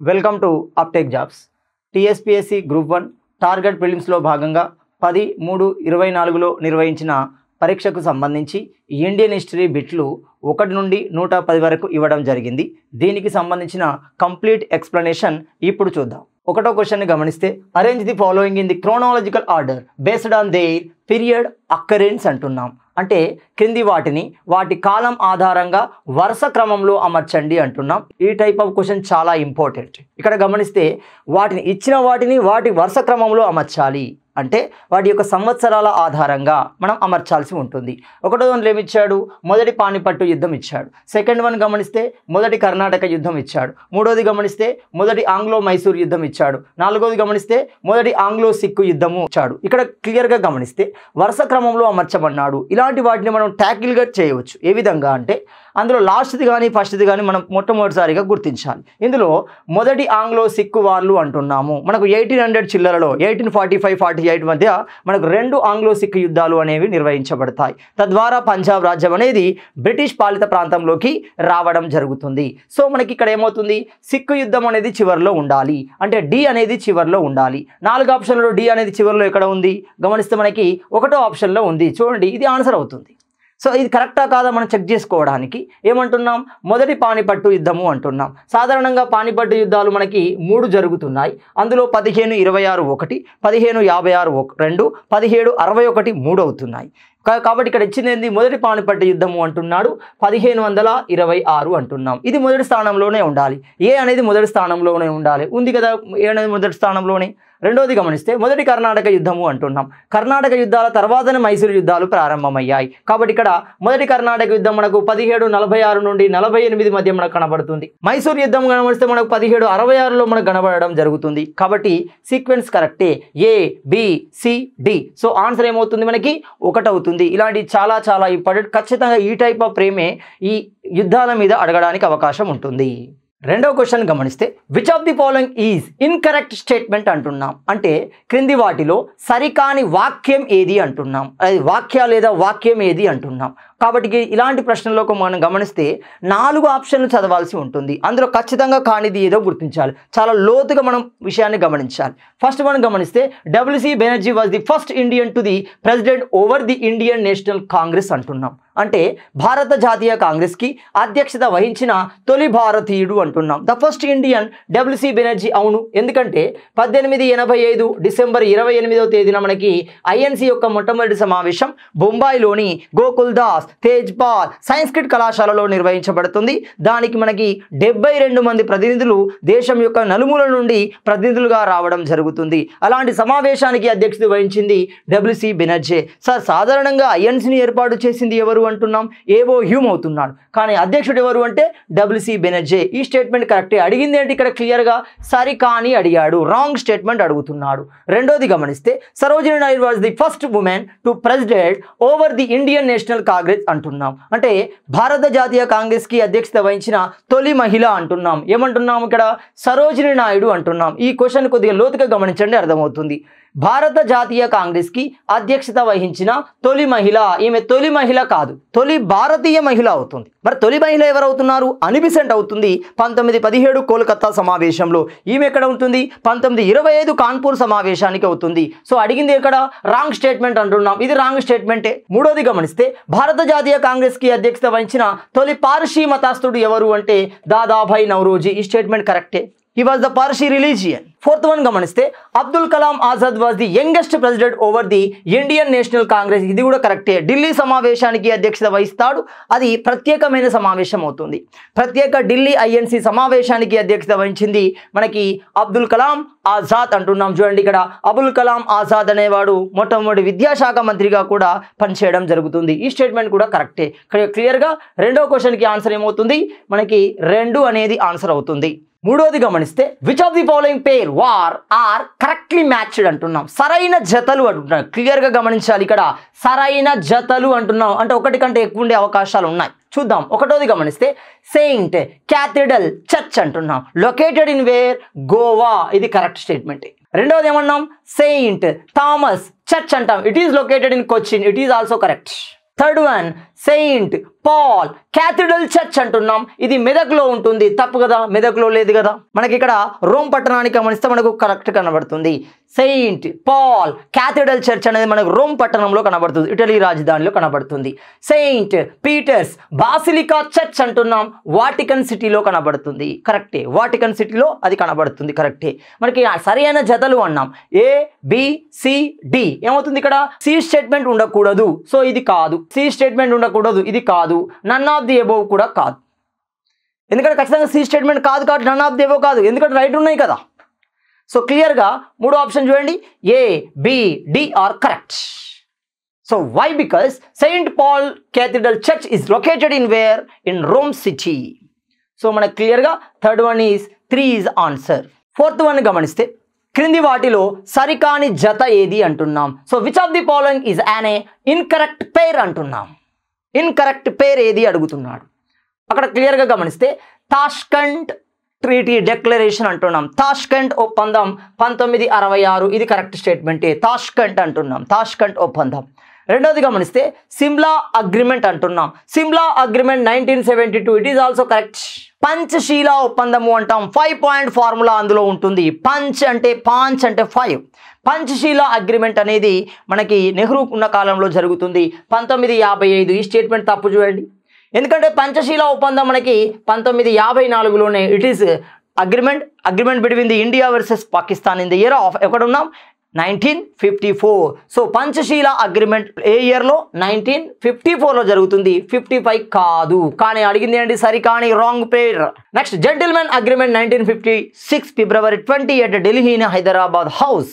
Welcome to Uptake jobs TSPSC group one target ప్రిలిమ్స్లో భాగంగా పది మూడు ఇరవై నాలుగులో నిర్వహించిన పరీక్షకు సంబంధించి ఇండియన్ హిస్టరీ బిట్లు ఒకటి నుండి నూట పది వరకు ఇవ్వడం జరిగింది. దీనికి సంబంధించిన కంప్లీట్ ఎక్స్ప్లెనేషన్ ఇప్పుడు చూద్దాం. ఒకటో క్వశ్చన్ గమనిస్తే arrange the following in the chronological order based on the period occurrence అంటున్నాం. అంటే క్రింది వాటిని వాటి కాలం ఆధారంగా వరుస క్రమంలో అమర్చండి అంటున్నాం. ఈ టైప్ ఆఫ్ క్వశ్చన్ చాలా ఇంపార్టెంట్ ఇక్కడ గమనిస్తే వాటిని ఇచ్చిన వాటిని వాటి వరుస క్రమంలో అమర్చాలి. అంటే వాటి యొక్క సంవత్సరాల ఆధారంగా మనం అమర్చాల్సి ఉంటుంది. ఒకటో దాంట్లో ఏమిచ్చాడు మొదటి పానిపట్టు యుద్ధం ఇచ్చాడు. సెకండ్ వన్ గమనిస్తే మొదటి కర్ణాటక యుద్ధం ఇచ్చాడు. మూడోది గమనిస్తే మొదటి ఆంగ్లో మైసూర్ యుద్ధం ఇచ్చాడు. నాలుగోది గమనిస్తే మొదటి ఆంగ్లో సిక్కు యుద్ధము ఇచ్చాడు. ఇక్కడ క్లియర్గా గమనిస్తే వరుస క్రమంలో అమర్చబడినాడు. ఇలాంటి వాటిని మనం ట్యాకిల్గా చేయవచ్చు. ఏ విధంగా అంటే అందులో లాస్ట్ది కానీ ఫస్ట్ది కానీ మనం మొట్టమొదటిసారిగా గుర్తించాలి. ఇందులో మొదటి ఆంగ్లో సిక్కు వాళ్ళు అంటున్నాము. మనకు eighteen hundred చిల్లరలో eighteen forty five forty eight మధ్య మనకు రెండు ఆంగ్లో సిక్కు యుద్ధాలు అనేవి నిర్వహించబడతాయి. తద్వారా పంజాబ్ రాజ్యం అనేది బ్రిటిష్ పాలిత ప్రాంతంలోకి రావడం జరుగుతుంది. సో మనకి ఇక్కడ ఏమవుతుంది? సిక్కు యుద్ధం అనేది చివరిలో ఉండాలి. అంటే డి అనేది చివరిలో ఉండాలి. నాలుగు ఆప్షన్లో డి అనేది చివరిలో ఎక్కడ ఉంది? గమనిస్తే మనకి ఒకటో ఆప్షన్లో ఉంది. చూడండి ఇది ఆన్సర్ అవుతుంది. సో ఇది కరెక్టా కాదా మనం చెక్ చేసుకోవడానికి? ఏమంటున్నాం? మొదటి పానిపట్టు యుద్ధము అంటున్నాం. సాధారణంగా పానిపట్టు యుద్ధాలు మనకి మూడు జరుగుతున్నాయి. అందులో పదిహేను ఇరవై ఆరు ఒకటి పదిహేను యాభై ఆరు ఒక రెండు పదిహేడు అరవై ఒకటి మూడు అవుతున్నాయి. కాబట్టి ఇక్కడ ఇచ్చింది ఏంది మొదటి పానిపట్టు యుద్ధము అంటున్నాడు. పదిహేను వందల ఇరవై ఆరు అంటున్నాం. ఇది మొదటి స్థానంలోనే ఉండాలి. ఏ అనేది మొదటి స్థానంలోనే ఉండాలి. ఉంది కదా ఏ అనేది మొదటి స్థానంలోనే? రెండోది గమనిస్తే మొదటి కర్ణాటక యుద్ధము అంటున్నాం. కర్ణాటక యుద్ధాల తర్వాతనే మైసూరు యుద్ధాలు ప్రారంభమయ్యాయి. కాబట్టి ఇక్కడ మొదటి కర్ణాటక యుద్ధం మనకు పదిహేడు నలభై ఆరు నుండి నలభై ఎనిమిది మధ్య మనకు కనబడుతుంది. మైసూరు యుద్ధం గమనిస్తే మనకు పదిహేడు అరవై ఆరులో మనకు కనబడడం జరుగుతుంది. కాబట్టి సీక్వెన్స్ కరెక్టే. A B C D. So answer ఏమవుతుంది మనకి? ఒకటవుతుంది. అవుతుంది ఇలాంటి చాలా చాలా ఇంపార్టెంట్ ఖచ్చితంగా ఈ టైప్ ఆఫ్ ప్రేమే ఈ యుద్ధాల మీద అడగడానికి అవకాశం ఉంటుంది. రెండవ క్వశ్చన్ గమనిస్తే which of the following is incorrect statement అంటున్నాం. అంటే క్రింది వాటిలో సరికాని వాక్యం ఏది అంటున్నాం. అది వాక్య లేదా వాక్యం ఏది అంటున్నాం. కాబట్టి ఇలాంటి ప్రశ్నలకు మనం గమనిస్తే నాలుగు ఆప్షన్లు చదవాల్సి ఉంటుంది. అందులో ఖచ్చితంగా కానిది ఏదో గుర్తించాలి. చాలా లోతుగా మనం విషయాన్ని గమనించాలి. ఫస్ట్ మనం గమనిస్తే WC Banerjee was the first Indian to the president over the Indian National Congress అంటున్నాం. అంటే భారత జాతీయ కాంగ్రెస్కి అధ్యక్షత వహించిన తొలి భారతీయుడు అంటున్నాం. The first Indian WC Banerjee అవును. ఎందుకంటే పద్దెనిమిది ఎనభై ఐదు డిసెంబర్ ఇరవై ఎనిమిదవ తేదీన మనకి ఐఎన్సి యొక్క మొట్టమొదటి సమావేశం బొంబాయిలోని గోకుల్ దాస్ తేజ్పాల్ సంస్కృత్ కళాశాలలో నిర్వహించబడుతుంది. దానికి మనకి డెబ్బై రెండు మంది ప్రతినిధులు దేశం యొక్క నలుమూల నుండి ప్రతినిధులుగా రావడం జరుగుతుంది. అలాంటి సమావేశానికి అధ్యక్షత వహించింది డబ్ల్యూసి బెనర్జే. సార్ సాధారణంగా ఐఎన్సీని ఏర్పాటు చేసింది ఎవరు అంటున్నాం? ఏవో హ్యూమ్ అవుతున్నాడు. కానీ అధ్యక్షుడు ఎవరు అంటే డబ్ల్యూసి బెనర్జే. ఈ స్టేట్మెంట్ కరెక్టే. అడిగింది ఏంటి ఇక్కడ క్లియర్గా? సరి కాని అడిగాడు. రాంగ్ స్టేట్మెంట్ అడుగుతున్నాడు. రెండోది గమనిస్తే Sarojini Naidu was the first women to president over the Indian National Congress అంటున్నాం. అంటే భారత జాతీయ కాంగ్రెస్కి అధ్యక్షత వహించిన తొలి మహిళ అంటున్నాం. ఏమంటున్నాం ఇక్కడ? సరోజిని నాయుడు అంటున్నాం. ఈ క్వశ్చన్ కొద్దిగా లోతుగా గమనించండి అర్థమవుతుంది. భారత జాతీయ కాంగ్రెస్కి అధ్యక్షత వహించిన తొలి మహిళ ఈమె తొలి మహిళ కాదు. తొలి భారతీయ మహిళ అవుతుంది. మరి తొలి మహిళ ఎవరవుతున్నారు? అనిబిసెంట్ అవుతుంది. పంతొమ్మిది పదిహేడు కోల్కతా సమావేశంలో ఈమె ఎక్కడ ఉంటుంది? పంతొమ్మిది ఇరవై ఐదు కాన్పూర్ సమావేశానికి అవుతుంది. సో అడిగింది ఎక్కడ? రాంగ్ స్టేట్మెంట్ అంటున్నాం. ఇది రాంగ్ స్టేట్మెంటే. మూడోది గమనిస్తే భారత జాతీయ కాంగ్రెస్కి అధ్యక్షత వహించిన తొలి పార్షీ మతాస్తుడు ఎవరు అంటే దాదాభాయ్ నవరోజీ ఈ స్టేట్మెంట్ కరెక్టే. He was the Parsi religion fourth one గమనిస్తే Abdul Kalam Azad was the youngest president over the Indian National Congress ఇది కూడా కరెక్టే ఢిల్లీ సమావేశానికి అధ్యక్షత వహిస్తాడు. అది ప్రత్యేకమైన సమావేశం అవుతుంది. ప్రత్యేక ఢిల్లీ ఐఎన్సి సమావేశానికి అధ్యక్షత వహించింది మనకి అబ్దుల్ కలాం ఆజాద్ అంటున్నాం. చూడండి ఇక్కడ అబుల్ కలాం ఆజాద్ అనేవాడు మొట్టమొదటి విద్యాశాఖ మంత్రిగా కూడా పనిచేయడం జరుగుతుంది. ఈ స్టేట్మెంట్ కూడా కరెక్టే క్లియర్గా రెండో క్వశ్చన్కి ఆన్సర్ ఏమవుతుంది? మనకి రెండు అనేది ఆన్సర్ అవుతుంది. మూడోది గమనిస్తే which of the following pair were are correctly matched అంటున్నాం. సరైన జతలు అంటున్నాం. క్లియర్గా గమనించాలి ఇక్కడ. సరైన జతలు అంటున్నాం. అంటే ఒకటి కంటే ఎక్కువ ఉండే అవకాశాలు ఉన్నాయి. చూద్దాం. ఒకటోది గమనిస్తే సెయింట్ క్యాథిడ్రల్ చర్చ్ అంటున్నాం. లొకేటెడ్ ఇన్ వేర్ గోవా ఇది కరెక్ట్ స్టేట్మెంట్ రెండోది ఏమన్నాం? సెయింట్ థామస్ చర్చ్ అంటాం. It is located in Cochin it is also correct third one Saint Paul Cathedral church అంటున్నాం. ఇది మెదక్లో ఉంటుంది. తప్పు కదా? మెదక్లో లేదు కదా? మనకి ఇక్కడ రోమ్ పట్టణానికి గమనిస్తే మనకు కరెక్ట్ కనబడుతుంది. సెయింట్ పాల్ క్యాథిడ్రల్ చర్చ్ అనేది మనకు రోమ్ పట్టణంలో కనబడుతుంది. ఇటలీ రాజధానిలో కనబడుతుంది. సెయింట్ పీటర్స్ బాసిలికా చర్చ్ అంటున్నాం. వాటికన్ సిటీలో కనబడుతుంది. కరెక్టే వాటికన్ సిటీలో అది కనబడుతుంది. కరెక్టే మనకి సరైన జతలు అన్నాం. ఏ బి సి డి ఏమవుతుంది ఇక్కడ? సి స్టేట్మెంట్ ఉండకూడదు. సో ఇది కాదు. సి స్టేట్మెంట్ ఉండకూడదు ఇది కాదు. నన్ ఆఫ్ ది ఎబోవ్ కూడా కాదు. ఎందుకంటే ఖచ్చితంగా సి స్టేట్మెంట్ కాదు కాబట్టి నన్ ఆఫ్ ది ఎబోవ్ కాదు. ఎందుకంటే రైట్ ఉన్నాయి కదా. సో క్లియర్గా మూడో ఆప్షన్ చూడండి. A B D are correct. So why? Because saint Paul cathedral church is located in where? In Rome city. So మనకు క్లియర్గా third one is three is answer. Fourth one గమనిస్తే క్రింది వాటిలో సరికాని జత ఏది అంటున్నాం? So which of the following is an? A incorrect pair అంటున్నాం. ఇన్కరెక్ట్ పేర్ ఏది అడుగుతున్నాడు. అక్కడ క్లియర్గా గమనిస్తే తాష్కండ్ ట్రీటీ డెక్లరేషన్ అంటున్నాం. తాష్కండ్ ఒప్పందం పంతొమ్మిది అరవై ఆరు ఇది కరెక్ట్ స్టేట్మెంటే. తాష్కంట్ అంటున్నాం. తాష్కంట్ ఒప్పందం. రెండోది గమనిస్తే సిమ్లా అగ్రిమెంట్ అంటున్నాం. Simla agreement nineteen seventy two it is also correct Panchsheel ఒప్పందము అంటాం. ఫైవ్ పాయింట్ ఫార్ములా అందులో ఉంటుంది. పంచ్ అంటే పాంచ్ అంటే ఫైవ్ పంచశీల అగ్రిమెంట్ అనేది మనకి నెహ్రూ ఉన్న కాలంలో జరుగుతుంది. పంతొమ్మిది యాభై ఐదు. ఈ స్టేట్మెంట్ తప్పు చూడండి. ఎందుకంటే పంచశీల ఒప్పందం మనకి పంతొమ్మిది యాభై నాలుగులోనే it is agreement. Agreement between the India versus Pakistan in the year of ఎక్కడున్నాం? Nineteen fifty four. So Panchsheel agreement ఏ ఇయర్లో? నైన్టీన్ ఫిఫ్టీ ఫోర్లో జరుగుతుంది. ఫిఫ్టీ ఫైవ్ కాదు. కానీ అడిగింది ఏంటి సరి? కానీ wrong pair. Next gentlemen agreement nineteen fifty six February twenty eight Delhi Hyderabad house.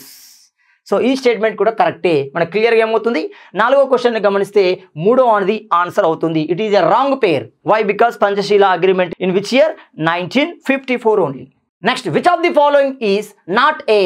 So ఈ స్టేట్మెంట్ కూడా కరెక్టే. మనకు క్లియర్గా ఏమవుతుంది? నాలుగో క్వశ్చన్ గమనిస్తే మూడో అనేది ఆన్సర్ అవుతుంది. It is a wrong pair why because Panchsheel agreement in which year nineteen fifty four only next which of the following is not a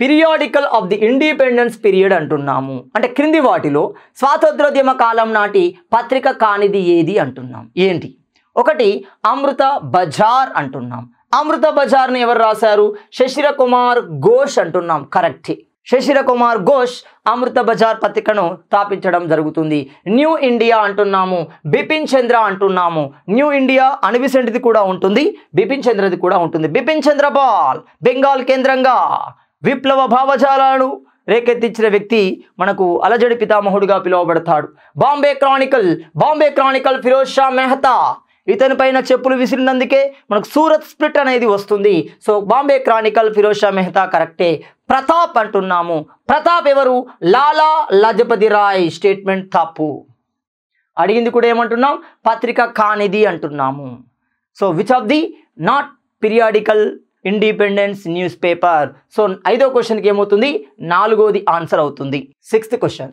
periodical of the independence period అంటున్నాము. అంటే క్రింది వాటిలో స్వాతంత్రోద్యమ కాలం నాటి పత్రిక కానిది ఏది అంటున్నాం? ఏంటి? ఒకటి అమృత బజార్ అంటున్నాం. అమృత బజార్ని ఎవరు రాశారు? శశిర కుమార్ ఘోష్ అంటున్నాం. కరెక్టే. శశిర కుమార్ ఘోష్ అమృత బజార్ పత్రికను స్థాపించడం జరుగుతుంది. న్యూ ఇండియా అంటున్నాము. బిపిన్ చంద్ర అంటున్నాము. న్యూ ఇండియా అణివిసెంటిది కూడా ఉంటుంది. బిపిన్ చంద్రది కూడా ఉంటుంది. బిపిన్ చంద్ర బాల్ బెంగాల్ కేంద్రంగా. విప్లవ భావజాలాలను రేకెత్తించిన వ్యక్తి మనకు అలజడి పితామహుడిగా పిలువబడతాడు. Bombay Chronicle Bombay Chronicle Firoz Shah Mehta. ఇతని పైన చెప్పులు విసిరినందుకే మనకు సూరత్ స్ప్లిట్ అనేది వస్తుంది. సో బాంబే క్రానికల్ ఫిరోజ్ షా మెహతా కరెక్టే. ప్రతాప్ అంటున్నాము. ప్రతాప్ ఎవరు? లాలా లజపతి రాయ్. స్టేట్మెంట్ తప్పు. అడిగింది కూడా ఏమంటున్నాం? పత్రిక కానిది అంటున్నాము. So which of the not periodical independence news paper so ఐదో క్వశ్చన్కి ఏమవుతుంది? నాలుగోది ఆన్సర్ అవుతుంది. Sixth question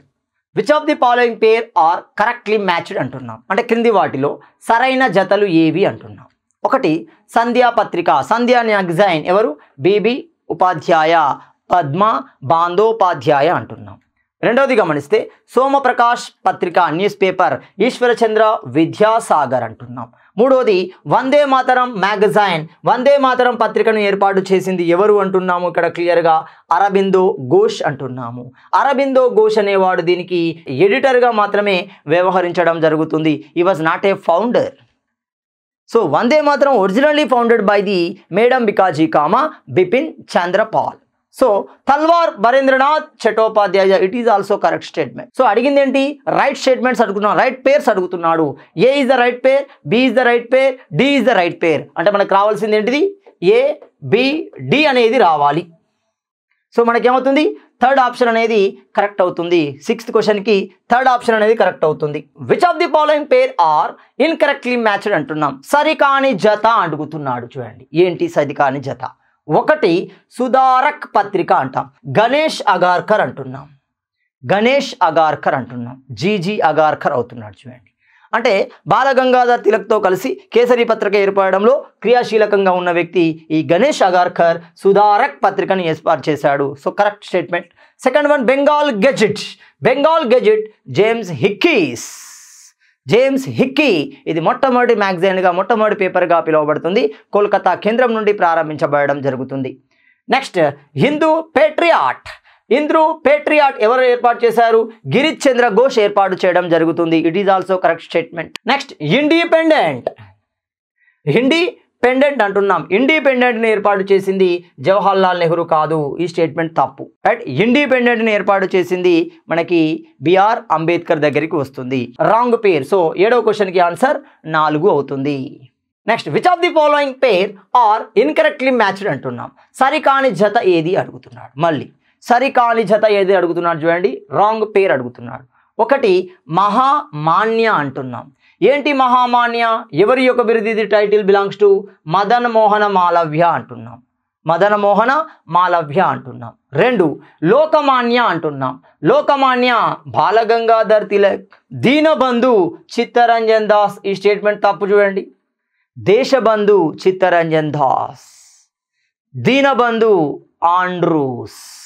which of the following pair are correctly matched అంటున్నాం. అంటే క్రింది వాటిలో సరైన జతలు ఏవి అంటున్నాం. ఒకటి సంధ్యా పత్రిక. సంధ్యా మ్యాగజైన్ ఎవరు? బీబీ ఉపాధ్యాయ పద్మ బాంధోపాధ్యాయ అంటున్నాం. రెండవది గమనిస్తే సోమప్రకాష్ పత్రిక న్యూస్ పేపర్ ఈశ్వరచంద్ర విద్యాసాగర్ అంటున్నాం. మూడోది వందే మాతరం మ్యాగజైన్. వందే మాతరం పత్రికను ఏర్పాటు చేసింది ఎవరు అంటున్నాము? ఇక్కడ క్లియర్గా అరబిందో ఘోష్ అంటున్నాము. అరబిందో ఘోష్ అనేవాడు దీనికి ఎడిటర్గా మాత్రమే వ్యవహరించడం జరుగుతుంది. He was not a founder so Vande Mataram originally founded by the madam Bhikaji Cama Bipin Chandrapal so Talwar Barendranath Chattopadhyay it is also correct statement so అడిగింది ఏంటి రైట్ స్టేట్మెంట్స్ అడుగుతున్నాడు రైట్ పేర్స్ అడుగుతున్నాడు. A is the right pair B is the right pair D is the right pair అంటే మనకు రావాల్సింది ఏంటిది? A B D అనేది రావాలి. సో మనకేమవుతుంది? థర్డ్ ఆప్షన్ అనేది కరెక్ట్ అవుతుంది. సిక్స్త్ క్వశ్చన్కి థర్డ్ ఆప్షన్ అనేది కరెక్ట్ అవుతుంది. Which of the following pair are incorrectly matched అంటున్నాం. సరికాని జత అడుగుతున్నాడు చూడండి. ఏంటి సరికాని జత? ఒకటి సుధారక్ పత్రిక అంటాం. గణేష్ అగార్కర్ అంటున్నాం. గణేష్ అగార్కర్ అంటున్నాం. జీజీ అగార్కర్ అవుతున్నాడు చూడండి. అంటే బాలగంగాధర్ తిలక్తో కలిసి కేసరి పత్రిక ఏర్పడడంలో క్రియాశీలకంగా ఉన్న వ్యక్తి ఈ గణేష్ అగార్కర్ సుధారక్ పత్రికను ఏర్పాటు చేశాడు. So correct statement. Second one Bengal gazette. Bengal gazette James Hicky's. James Hicky. ఇది మొట్టమొదటి మ్యాగజైన్గా మొట్టమొదటి పేపర్గా పిలువబడుతుంది. కోల్కతా కేంద్రం నుండి ప్రారంభించబడడం జరుగుతుంది. Next Hindu patriot. Hindu patriot ఎవరు ఏర్పాటు చేశారు? గిరిచ్ చంద్ర ఘోష్ ఏర్పాటు చేయడం జరుగుతుంది. It is also correct statement next independent pendent అంటున్నాం. ఇండిపెండెంట్ని ఏర్పాటు చేసింది జవహర్లాల్ నెహ్రూ కాదు. ఈ స్టేట్మెంట్ తప్పు. రైట్ ఇండిపెండెంట్ని ఏర్పాటు చేసింది మనకి బిఆర్ అంబేద్కర్ దగ్గరికి వస్తుంది. Wrong pair. సో ఏడవ క్వశ్చన్కి ఆన్సర్ నాలుగు అవుతుంది. Next which of the following pair are incorrectly matched అంటున్నాం. సరికాని జత ఏది అడుగుతున్నాడు. మళ్ళీ సరికాని జత ఏది అడుగుతున్నాడు చూడండి. రాంగ్ పేర్ అడుగుతున్నాడు. ఒకటి మహామాన్య అంటున్నాం. ఏంటి మహామాన్య? ఎవరి యొక్క బిరుది title belongs to? Madan Mohan Malaviya అంటున్నాం. మదన మోహన మాలవ్య అంటున్నాం. రెండు లోకమాన్య అంటున్నాం. లోకమాన్య బాలగంగాధర్ తిలక్ దీనబంధు చిత్తరంజన్ దాస్. ఈ స్టేట్మెంట్ తప్పు చూడండి. దేశబంధు చిత్తరంజన్ దాస్. దీనబంధు ఆండ్రూస్.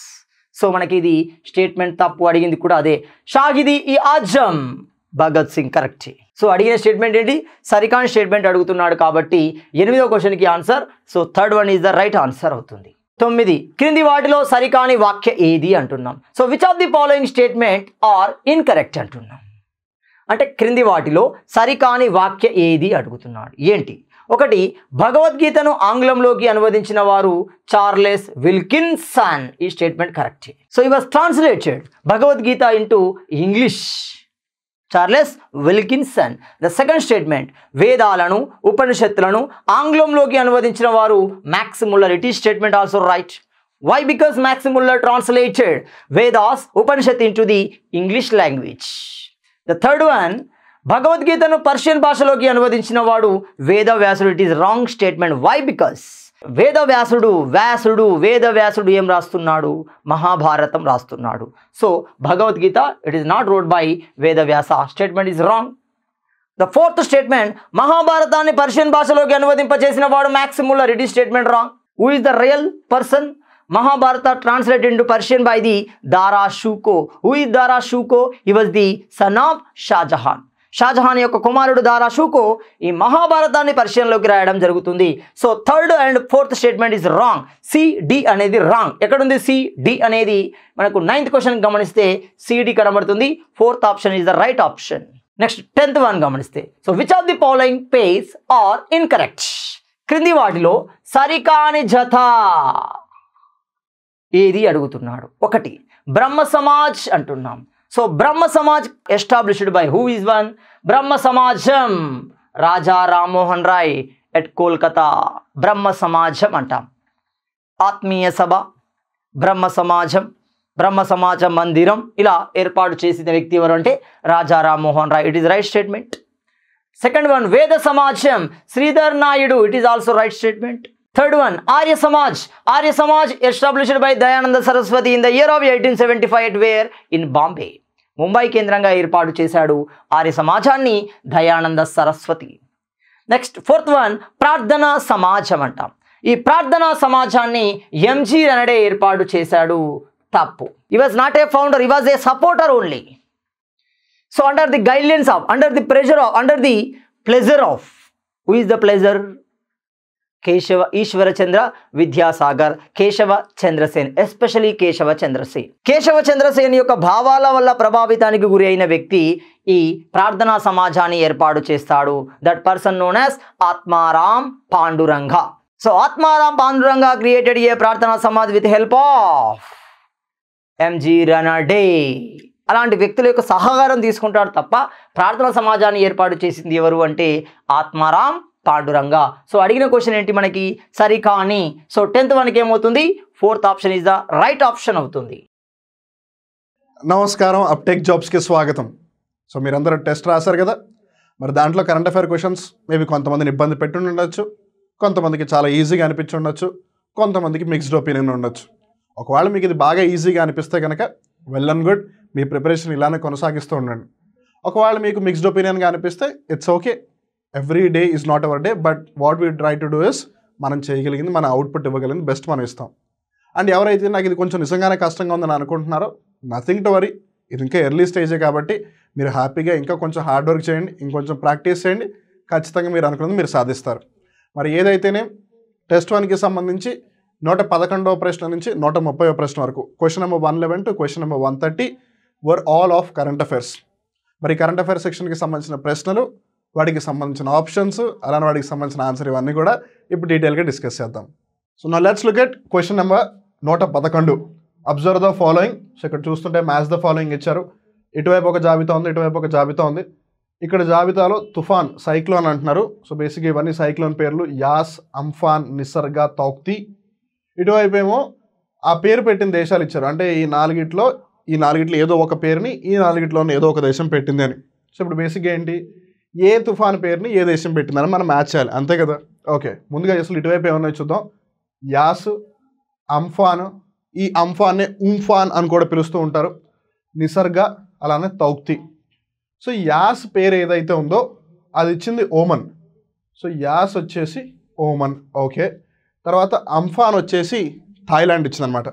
సో మనకి ఇది స్టేట్మెంట్ తప్పు అడిగింది కూడా అదే. షాగిది ఈ ఆజం భగత్ సింగ్ కరెక్ట్ సో అడిగిన స్టేట్మెంట్ ఏంటి? సరికాని స్టేట్మెంట్ అడుగుతున్నాడు కాబట్టి ఎనిమిదో క్వశ్చన్కి answer so third one is the right answer అవుతుంది. తొమ్మిది క్రింది వాటిలో సరికాని వాక్య ఏది అంటున్నాం? So which of the following statement are incorrect అంటున్నాం? అంటే క్రింది వాటిలో సరికాని వాక్య ఏది అడుగుతున్నాడు? ఏంటి? ఒకటి భగవద్గీతను ఆంగ్లంలోకి అనువదించిన వారు చార్లెస్ విల్కిన్సన్. ఈ statement correct so he was translated Bhagavad Gita into English Charles Wilkinson. The second statement వేదాలను ఉపనిషత్తులను ఆంగ్లంలోకి అనువదించిన వారు Max Muller. It is statement also right why because Max Muller translated Vedas Upanishad into the English language the third one భగవద్గీతను Persian భాషలోకి అనువదించిన వాడు వేద వ్యాసుడు it is wrong statement why because Veda వ్యాసుడు వ్యాసుడు వేద వ్యాసుడు ఏం రాస్తున్నాడు? మహాభారతం రాస్తున్నాడు. So Bhagavad Gita it is not road by Veda Vyasa statement is wrong the fourth statement మహాభారతాన్ని పర్షియన్ భాషలోకి అనువదింపచేసిన వాడు Max Muller it is statement wrong who is the real person Mahabharata translated into Persian by the Dara Shikoh who is Dara Shikoh he was the son of Shahjahan Shahjahan యొక్క కుమారుడు దారా ఈ మహాభారతాన్ని పరిశీలనలోకి రాయడం జరుగుతుంది. So third and fourth statement is wrong C D అనేది రాంగ్ ఎక్కడుంది సి డి అనేది మనకు నైన్త్ క్వశ్చన్ గమనిస్తే సిడి కనబడుతుంది. Fourth option is the right option next tenth one గమనిస్తే. So which of the following pairs are incorrect క్రింది వాటిలో సరికాని జత ఏది అడుగుతున్నాడు? ఒకటి బ్రహ్మ సమాజ్ అంటున్నాం. So Brahmo Samaj established by who is one Brahmo సమాజం రాజా రామ్మోహన్ రాయ్ ఎట్ కోల్కతా బ్రహ్మ సమాజం అంటాం. ఆత్మీయ సభ బ్రహ్మ సమాజం బ్రహ్మ సమాజ మందిరం ఇలా ఏర్పాటు చేసిన వ్యక్తి ఎవరు అంటే Raja Rammohan Roy it is right statement second one Veda సమాజం Sridhar Naidu it is also right statement third one Arya Samaj Arya Samaj established by Dayananda Saraswati in the year of eighteen seventy five at where in Bombay Mumbai కేంద్రంగా ఏర్పాటు చేశాడు ఆర్య సమాజాన్ని Dayananda Saraswati next fourth one Prarthana సమాజం అంటాం ఈ ప్రార్థనా సమాజాన్ని MG Ranade ఏర్పాటు చేశాడు తప్పు he was not a founder he was a supporter only so under the guidelines of under the pressure of under the pleasure of who is the pleasure Keshava Ishwarchandra Vidyasagar Keshava Chandrasen especially Keshava Chandrasen. Keshava Chandrasen యొక్క భావాల వల్ల ప్రభావితానికి గురి అయిన వ్యక్తి ఈ ప్రార్థనా సమాజాన్ని ఏర్పాటు చేస్తాడు. That person known as Atmaram Pandurang. So Atmaram Pandurang created a Prarthana Samaj with help of MG Ranade అలాంటి వ్యక్తుల యొక్క సహకారం తీసుకుంటాడు తప్ప ప్రార్థనా సమాజాన్ని ఏర్పాటు చేసింది ఎవరు అంటే ఆత్మారాం పాండురంగ. సో అడిగిన క్వశ్చన్ ఏంటి మనకి? సరికాని సో టెన్త్ వన్కి ఏమవుతుంది? Fourth option is the right option అవుతుంది. నమస్కారం. అప్టెక్ జాబ్స్కి స్వాగతం. సో మీరందరూ టెస్ట్ రాశారు కదా? మరి దాంట్లో కరెంట్ అఫైర్ క్వశ్చన్స్ మేబీ కొంతమందిని ఇబ్బంది పెట్టి ఉండొచ్చు. కొంతమందికి చాలా ఈజీగా అనిపించి ఉండొచ్చు. కొంతమందికి మిక్స్డ్ ఒపీనియన్ ఉండొచ్చు. ఒకవేళ మీకు ఇది బాగా ఈజీగా అనిపిస్తే కనుక వెల్ అండ్ గుడ్ మీ ప్రిపరేషన్ ఇలానే కొనసాగిస్తూ ఉండండి. ఒకవేళ మీకు మిక్స్డ్ ఒపీనియన్గా అనిపిస్తే it's okay every day is not our day but what we try to do is మనం చేయగలిగింది మన అవుట్పుట్ ఇవ్వగలిగింది బెస్ట్ మనం ఇస్తాం. అండ్ ఎవరైతే నాకు ఇది కొంచెం నిజంగానే కష్టంగా ఉందని అనుకుంటున్నారో నథింగ్ టు వరీ ఇది ఇంకా ఎర్లీ స్టేజే కాబట్టి మీరు హ్యాపీగా ఇంకా కొంచెం హార్డ్ వర్క్ చేయండి ఇంకొంచెం ప్రాక్టీస్ చేయండి. ఖచ్చితంగా మీరు అనుకున్నది మీరు సాధిస్తారు. మరి ఏదైతేనే టెస్ట్ వన్కి సంబంధించి నూట పదకొండవ ప్రశ్న నుంచి నూట ముప్పై ప్రశ్న వరకు. Question number one eleven to question number one thirty were all of current affairs మరి కరెంట్ అఫైర్స్ సెక్షన్కి సంబంధించిన ప్రశ్నలు వాటికి సంబంధించిన ఆప్షన్స్ అలానే వాటికి సంబంధించిన ఆన్సర్ ఇవన్నీ కూడా ఇప్పుడు డీటెయిల్గా డిస్కస్ చేద్దాం. సో నా let's look at question number నూట పదకొండు. అబ్జర్వ్ ద ఫాలోయింగ్ సో ఇక్కడ చూస్తుంటే మ్యాచ్ ద ఫాలోయింగ్ ఇచ్చారు. ఇటువైపు ఒక జాబితా ఉంది ఇటువైపు ఒక జాబితా ఉంది. ఇక్కడ జాబితాలో తుఫాన్ సైక్లోన్ అంటున్నారు. సో బేసిక్గా ఇవన్నీ సైక్లోన్ పేర్లు. Yaas Amphan Nisarga Tauktae. ఇటువైపు ఏమో ఆ పేరు పెట్టిన దేశాలు ఇచ్చారు. అంటే ఈ నాలుగిట్లో ఈ నాలుగిట్లో ఏదో ఒక పేరుని ఈ నాలుగిట్లోనే ఏదో ఒక దేశం పెట్టింది అని. సో ఇప్పుడు బేసిక్గా ఏంటి? ఏ తుఫాన్ పేరుని ఏ దేశం పెట్టిందని మనం మ్యాచ్ చేయాలి. అంతే కదా? ఓకే. ముందుగా అసలు ఇటువైపు ఏమన్నా చూద్దాం. యాస్ అంఫాన్ ఈ అంఫాన్నే ఉంఫాన్ అని కూడా పిలుస్తూ ఉంటారు. నిసర్గ అలానే తౌక్తి. సో యాస్ పేరు ఏదైతే ఉందో అది ఇచ్చింది ఓమన్. సో యాస్ వచ్చేసి ఓమన్. ఓకే. తర్వాత అంఫాన్ వచ్చేసి థాయిలాండ్ ఇచ్చిందనమాట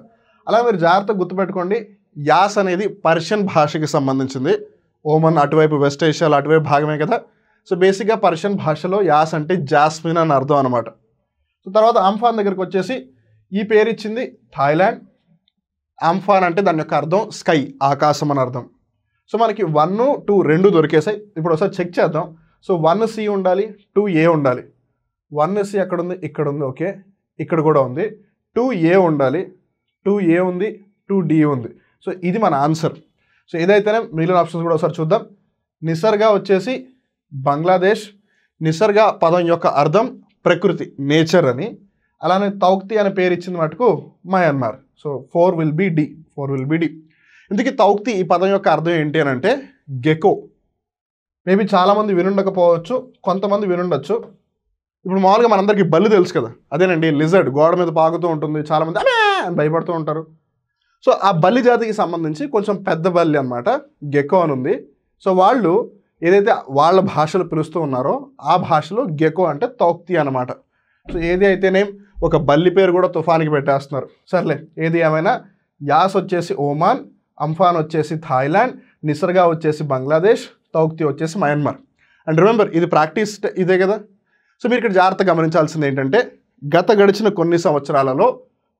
అలా మీరు జాగ్రత్తగా గుర్తుపెట్టుకోండి. యాస్ అనేది పర్షియన్ భాషకి సంబంధించింది. ఓమన్ అటువైపు వెస్ట్ ఏషియాలో అటువైపు భాగమే కదా. సో బేసిక్గా పర్షియన్ భాషలో యాస్ అంటే జాస్మిన్ అని అర్థం అనమాట సో తర్వాత అంఫాన్ దగ్గరికి వచ్చేసి ఈ పేరు ఇచ్చింది థాయిలాండ్. అంఫాన్ అంటే దాని యొక్క అర్థం స్కై ఆకాశం అని అర్థం. సో మనకి వన్ టూ రెండు దొరికేసాయి. ఇప్పుడు ఒకసారి చెక్ చేద్దాం. సో వన్ సి ఉండాలి టూ ఏ ఉండాలి. వన్ సి ఎక్కడ ఉంది? ఇక్కడ ఉంది ఓకే ఇక్కడ కూడా ఉంది. టూ ఏ ఉండాలి టూ ఏ ఉంది టూ డి ఉంది. సో ఇది మన ఆన్సర్ సో ఏదైతేనే మిగిలిన ఆప్షన్స్ కూడా ఒకసారి చూద్దాం. నిసర్గా వచ్చేసి బంగ్లాదేశ్ నిసర్గ పదం యొక్క అర్థం ప్రకృతి నేచర్ అని. అలానే తౌక్తి అనే పేరు ఇచ్చింది మటుకు Myanmar. So four will be D four will be D ఇందుకే తౌక్తి ఈ పదం యొక్క అర్థం ఏంటి అని అంటే గెకో. మేబీ చాలామంది వినుండకపోవచ్చు కొంతమంది వినుండొచ్చు. ఇప్పుడు మామూలుగా మనందరికీ బల్లి తెలుసు కదా అదేనండి లిజర్డ్ గోడ మీద పాకుతూ ఉంటుంది చాలామంది అనే అని భయపడుతూ ఉంటారు. సో ఆ బల్లి జాతికి సంబంధించి కొంచెం పెద్ద బల్లి అనమాట గెకో అని ఉంది. సో వాళ్ళు ఏదైతే వాళ్ళ భాషలో పిలుస్తూ ఉన్నారో ఆ భాషలో గెకో అంటే తౌక్తి అనమాట సో ఏది అయితేనేం ఒక బల్లి పేరు కూడా తుఫానికి పెట్టేస్తున్నారు. సర్లే ఏది ఏమైనా యాస్ వచ్చేసి ఓమాన్ అంఫాన్ వచ్చేసి థాయిలాండ్ నిసర్గా వచ్చేసి బంగ్లాదేశ్ తౌక్తి వచ్చేసి మయన్మార్. అండ్ రిమెంబర్ ఇది ప్రాక్టీస్ ఇదే కదా? సో మీరు ఇక్కడ జాగ్రత్త గమనించాల్సింది ఏంటంటే గత గడిచిన కొన్ని సంవత్సరాలలో